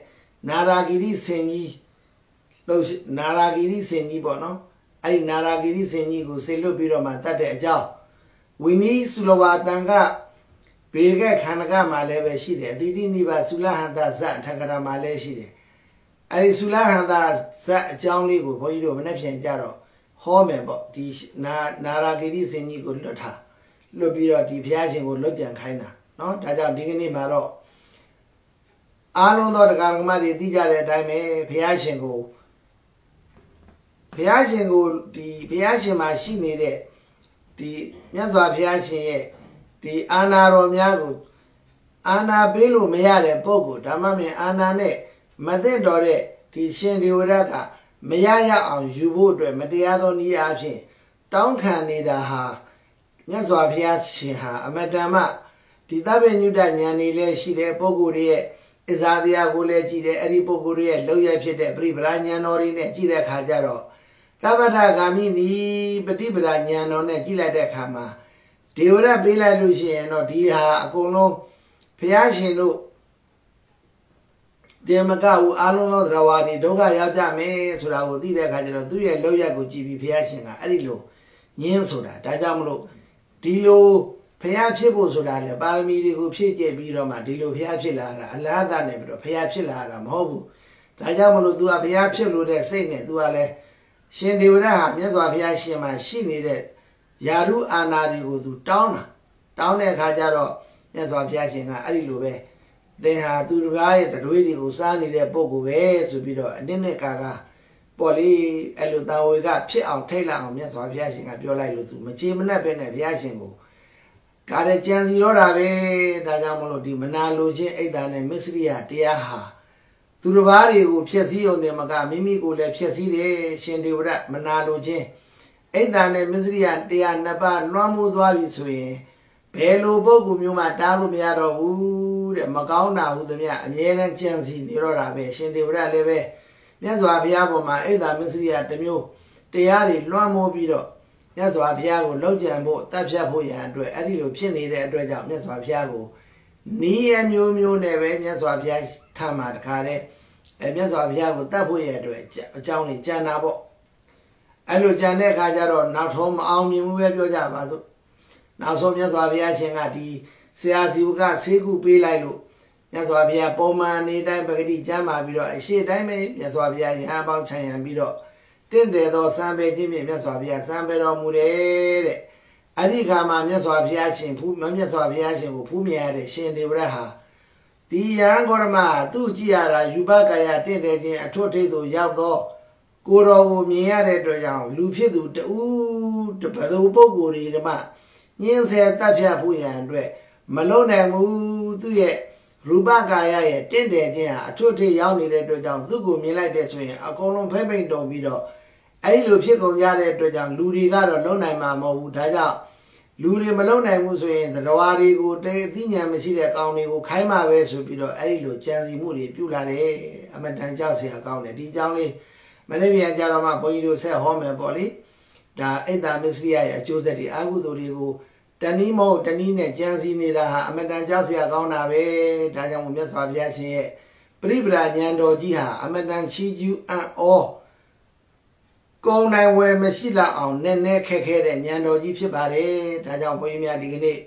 နာရာဂီရိစင်ကြီးလို့နာရာဂီရိစင်ကြီးပေါ့နော်အဲ့ဒီနာရာဂီရိစင်ကြီးကိုဆေလွတ်ပြီးတော့မှတတ်တဲ့အကြောင်းဝိနီးစုလဝါတန်ကဘေကခန္ဓကမှာလည်းပဲရှိတယ်အတိတိနိဗ္ဗာသုလဟန္တဇထကရာမှာလည်းရှိတယ်အဲ့ဒီသုလဟန္တဇအကြောင်းလေးကိုဘုန်းကြီးတို့မနေ့ပြန်ကြတော့ဟောမယ်ပေါ့ဒီနာနာရာဂီရိစင်ကြီးကိုလွတ်ထားလွတ်ပြီးတော့ဒီဘုရားရှင်ကိုလွတ်ကြံခိုင်းတာเนาะဒါကြောင့်ဒီကနေ့မှာတော့ အားလုံးသောတရားဓမ္မတွေသိကြတဲ့အတိုင်းပဲဘုရားရှင်ကိုဘုရားရှင်ကိုဒီဘုရားရှင်မှာရှိနေတဲ့ဒီမြတ်စွာဘုရားရှင်ရဲ့ဒီအာနာတော်များကိုအာနာပေးလို့မရတဲ့ပုဂ္ဂိုလ်ဓမ္မမင်းအာနာနဲ့မသိတော်တဲ့ဒီရှင်ဒီဝရကမရရအောင်ယူဖို့အတွက်မတရားသောနည်းအားဖြင့်တောင်းခံနေတာဟာမြတ်စွာဘုရားရှင်ဟာအမတ္တမဒီသဗ္ဗညုတဉာဏ်နေလည်းရှိတဲ့ပုဂ္ဂိုလ်ရဲ့ အဇာတရားကိုလည်းကြည့်တယ်အဲ့ဒီပုဂ္ဂိုလ်ရဲ့လောက်ရဖြစ်တဲ့ပြိပရာဉာဏ်တော်ရင်းနဲ့ကြည့်တဲ့အခါကျတော့သဗ္ဗထဂာမိနီပฏิပရာဉာဏ်တော်နဲ့ကြည့်လိုက်တဲ့အခါမှာဒေဝရပေးလိုက်လို့ရှိရင်တော့ဒီဟာအကုန်လုံးဘုရားရှင်တို့တေမကဦးအာလုံးသောတရားဝါဒီဒုက္ခရောက်ကြမယ်ဆိုတာကိုသိတဲ့အခါကျတော့သူ့ရဲ့လောက်ရကိုကြည့်ပြီးဘုရားရှင်ကအဲ့ဒီလိုညင်းဆိုတာဒါကြောင့်မလို့ဒီလို ဖះဖြစ်ဖို့ဆိုတာလေပါရမီတွေကိုဖြည့်ကျက်ပြီးတော့မှဒီလိုဖះဖြစ်လာတာအလားအနဲ့ပြီးတော့ဖះဖြစ်လာတာမဟုတ်ဘူးဒါကြောင့်မလို့ तू ကဖះဖြစ်လို့တဲ့စိတ်နဲ့ तू ကလည်းရှင်ဒေဝရဟာမြတ်စွာဘုရားရှင်မှာရှိနေတဲ့ယာရုအာနာတွေကို तू တောင်းတာတောင်းတဲ့အခါကျတော့မြတ်စွာဘုရားရှင်ကအဲ့ဒီလိုပဲသင်ဟာသူတစ်ပါးရဲ့တတွေးတွေကိုစားနေတဲ့ပုံကိုပဲဆိုပြီးတော့အနည်းနဲ့ကာကပေါ်လေအဲ့လိုတာဝေကဖြစ်အောင်ထိတ်လိုက်အောင်မြတ်စွာဘုရားရှင်ကပြောလိုက်လို့ तू မချေမနှက်ပဲနဲ့ဘုရားရှင်ကို ကာရကြံစီတော့တာပဲဒါကြောင့်မလို့ဒီမနာလိုခြင်းအိတ်တာနဲ့မစ္စရိယတရားဟာသူတစ်ပါးတွေကိုဖျက်ဆီးအောင်နေမကမိမိကိုလည်းဖျက်ဆီးတယ်ရှင်ဒေဝရမနာလိုခြင်းအိတ်တာနဲ့မစ္စရိယတရားနှစ်ပါးလွှမ်းမိုးသွားပြီဆိုရင်ဘယ်လိုပုဂ္ဂိုလ်မျိုးမှတားလို့မရတော့ဘူးတဲ့မကောင်းတာဟုသမျှအမြဲတမ်းကြံစီနေတော့တာပဲရှင်ဒေဝရလည်းပဲမြတ်စွာဘုရားပေါ်မှာအိတ်တာမစ္စရိယတစ်မျိုးတရားတွေလွှမ်းမိုးပြီးတော့ မြတ်စွာဘုရားကိုလောက်ကြံဖို့တတ်ဖြတ်ဖို့ရန်အတွက်အဲ့ဒီလိုဖြစ်နေတဲ့အတွက်ကြောင့်မြတ်စွာဘုရားကိုနီးရမျိုးမျိုးနဲ့ပဲမြတ်စွာဘုရားထံမှာတခါတည်းအဲမြတ်စွာဘုရားကိုတတ်ဖို့ရအတွက်အကြောင်းလေးကြံတာပေါ့အဲ့လိုကြံတဲ့အခါကျတော့နောက်ထုံးမအောင်မြင်ဘူးပဲပြောကြပါစို့နောက်ဆုံးမြတ်စွာဘုရားရှင်ကဒီဆရာစီဝကဆေးကုပေးလိုက်လို့မြတ်စွာဘုရားပုံမှန်နေတိုင်းပဂတိကျမ်းပါပြီးတော့အရှိတိုင်းပဲမြတ်စွာဘုရားရဟန်းပေါင်းခြံရံပြီးတော့ တင့်တယ်သောစံပေခြင်းဖြင့်မြတ်စွာဘုရားစံပေတော်မူတယ်တဲ့အဲ့ဒီခါမှာမြတ်စွာဘုရားရှင်ဖူးမြတ်စွာဘုရားရှင်ကိုဖူးမြင်ရတဲ့ရှင်ဒေဝရဟာဒီယံဂေါရမသူ့ကြည့်ရတာယူပကာယတင့်တယ်ခြင်းအထွတ်ထိပ်သို့ရောက်သောကိုတော်ကိုမြင်ရတဲ့အတွက်ကြောင့်လူဖြစ်သူတူဘယ်လိုပုံကိုယ်တွေဓမ္မညင်းဆဲတတ်ဖြတ်ဖို့ရန်အတွက်မလုံနိုင်ဘူးသူ့ရဲ့ရူပကာယရဲ့တင့်တယ်ခြင်းဟာအထွတ်ထိပ်ရောက်နေတဲ့အတွက်ကြောင့်သူ့ကိုမြင်လိုက်တဲ့ဆိုရင်အကုန်လုံးဖိမ့်ဖိမ့်တုံပြီးတော့ အဲ့ဒီလိုဖြစ်ကုန်ကြတဲ့အတွက်ကြောင့်လူတွေကတော့လုံနိုင်မှာမဟုတ်ဘူးဒါကြောင့်လူတွေမလုံနိုင်ဘူးဆိုရင်သတ္တဝါတွေကိုတေအသိဉာဏ်မရှိတဲ့ကောင်တွေကိုခိုင်းမှာပဲဆိုပြီးတော့အဲ့ဒီလိုကြံစီမှုတွေပြုလာတယ်အမတန်ကြောက်စရာကောင်းတယ်ဒီအကြောင်းလေးမနေ့ပြန်ကြတော့မှဘုန်းကြီးတို့ဆက်ဟောမယ်ပေါ့လေဒါအိတ်တာမစ္စရိယရဲ့အကျိုးဆက်တွေအာဟုသူတွေကိုတဏီမဟုတ်တဏီနဲ့ကြံစီနေတာဟာအမတန်ကြောက်စရာကောင်းတာပဲဒါကြောင့်မြတ်စွာဘုရားရှင်ရဲ့ပြိပရာဉာဏ်တော်ကြီးဟာအမတန်ချီးကျူးအံ့ဩ ကုံနိုင်ဝယ်မရှိလောက်အောင်နည်းနည်းခက်ခဲတဲ့ဉာဏ်တော်ကြီးဖြစ်ပါတယ်ဒါကြောင့်ဘုန်းကြီးများဒီကနေ့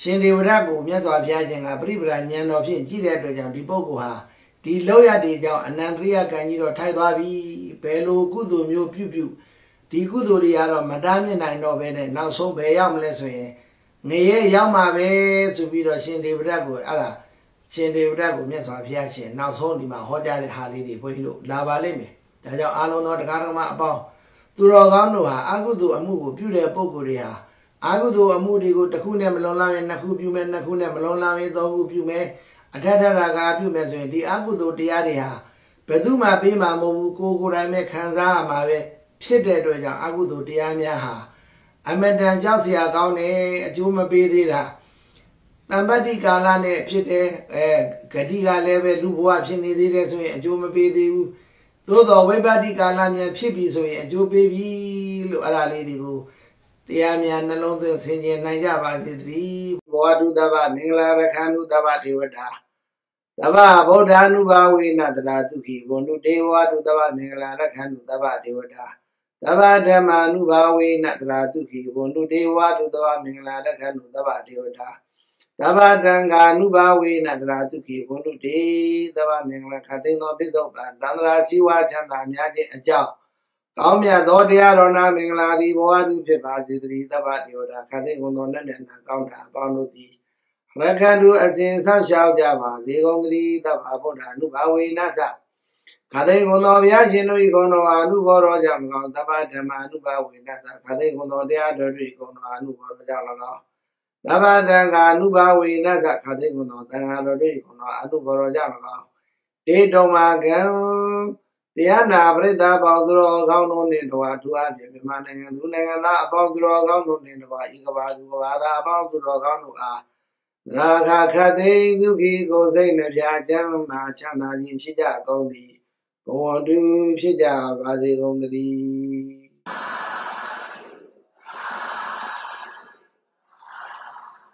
ရှင်ဒေဝရတ်ကိုမြတ်စွာဘုရားရှင်ကပြိပရာဉာဏ်တော်ဖြင့်ကြည့်တဲ့အတွက်ကြောင့်ဒီပုဂ္ဂိုလ်ဟာဒီလောက်ရတဲ့ကြောင့်အနန္တရိယကံကြီးတော့ထိုက်သွားပြီဘယ်လိုကုသိုလ်မျိုးပြုပြုဒီကုသိုလ်တွေကတော့မတားမြစ်နိုင်တော့ဘဲနဲ့နောက်ဆုံးဘယ်ရောက်မလဲဆိုရင်ငရဲရောက်မှာပဲဆိုပြီးတော့ရှင်ဒေဝရတ်ကိုအဲ့ဒါရှင်ဒေဝရတ်ကိုမြတ်စွာဘုရားရှင်နောက်ဆုံးဒီမှာဟောကြားတဲ့ဟာလေးတွေဘုန်းကြီးတို့လာပါလိမ့်မယ် ဒါကြောင့်အားလုံးသောတရားတော်မှာအပေါင်းသူတော်ကောင်းတို့ဟာအာဟုသူအမှုကိုပြုတဲ့ပုဂ္ဂိုလ်တွေဟာအာဟုသူအမှုတွေကိုတစ်ခုနဲ့မလုံးလောက်ရင်နှစ်ခုပြုမယ်နှစ်ခုနဲ့မလုံးလောက်ရင်သုံးခုပြုမယ်အထက်ထရာကပြုမယ်ဆိုရင်ဒီအာဟုသူတရားတွေဟာဘယ်သူမှပေးမှာမဟုတ်ဘူးကိုယ်ကိုယ်တိုင်ပဲခံစားရမှာပဲဖြစ်တဲ့အတွက်ကြောင့်အာဟုသူတရားများဟာအမတန်ကြောက်စရာကောင်းတယ်အကျိုးမပေးသေးတာတမ္ပတ္တိကာလနဲ့ဖြစ်တဲ့အဲဂတိကလည်းပဲလူဘဝဖြစ်နေသေးတယ်ဆိုရင်အကျိုးမပေးသေးဘူး သို့တော်ဝိပတ္တိကာလမြန်ဖြစ်ပြီဆိုရင်အကျိုးပေးပြီလို့အဲ့ဒါလေးတွေကိုတရားများနှလုံးသွင်းဆင်ခြင်နိုင်ကြပါစေတည်းဘောဓုတဗ္ဗမင်္ဂလာရခန္တုတဗ္ဗဒေဝတာတဗ္ဗဗုဒ္ဓ ानु ဘာဝေနတရာသုခိဘုံတုဒေဝတုတဗ္ဗမင်္ဂလာရခန္တုတဗ္ဗဒေဝတာတဗ္ဗဓမ္မာနုဘာဝေနတရာသုခိဘုံတုဒေဝတုတဗ္ဗမင်္ဂလာရခန္တုတဗ္ဗဒေဝတာ တဗ္ဗတံဃာနုဘာဝေနတရာတုခိဘုံတုတေတဗ္ဗမင်္ဂလာခတိသောပိဿုပ္ပံတန္တရာစီဝါချမ်းသာများခြင်းအကြောင်းကောင်းမြတ်သောတရားတော်နာမင်္ဂလာသည်ဘဝတုဖြစ်ပါစေတည်းတဗ္ဗဒေဝတာခတိကုံသောနတ်မြတ်နာကောင်းတာအပေါင်းတို့သည်ရခန္တုအစဉ်ဆောက်ရှောက်ကြပါစေကုန်သတည်းတဗ္ဗဗုဒ္ဓ ानु ဘာဝေနသခတိကုံသောဘုရားရှင်တို့၏ကုံတော်အနုဘောတော်ကြောင့်၎င်းတပ္ပဓမ္မအနုဘာဝေနသခတိကုံတော်တရားတော်တို့၏ကုံတော်အနုဘောတော်ကြောင့်၎င်း တပ္ပသံဃာနုဘာဝေနသခတိကုံတော်သံဃာတော်တို့၏ကုံတော်အနုဘောတော်ကြောင့်၎င်းဒေတုံမာကံတရားနာပရိသတ်ပေါင်းသူတော်ကောင်းတို့နှင့်တကွာသူအပြင်မြန်မာနိုင်ငံသူနိုင်ငံသားအပေါင်းသူတော်ကောင်းတို့နှင့်တကွာဤကဘာသူကဘာသာအပေါင်းသူတော်ကောင်းတို့အားရာခခတိဒုက္ခိကိုစိတ်နှပြချမ်းမာချမ်းသာခြင်းရှိကြကုန်သည်ဘဝတူဖြစ်ကြပါစေကုန်သတည်း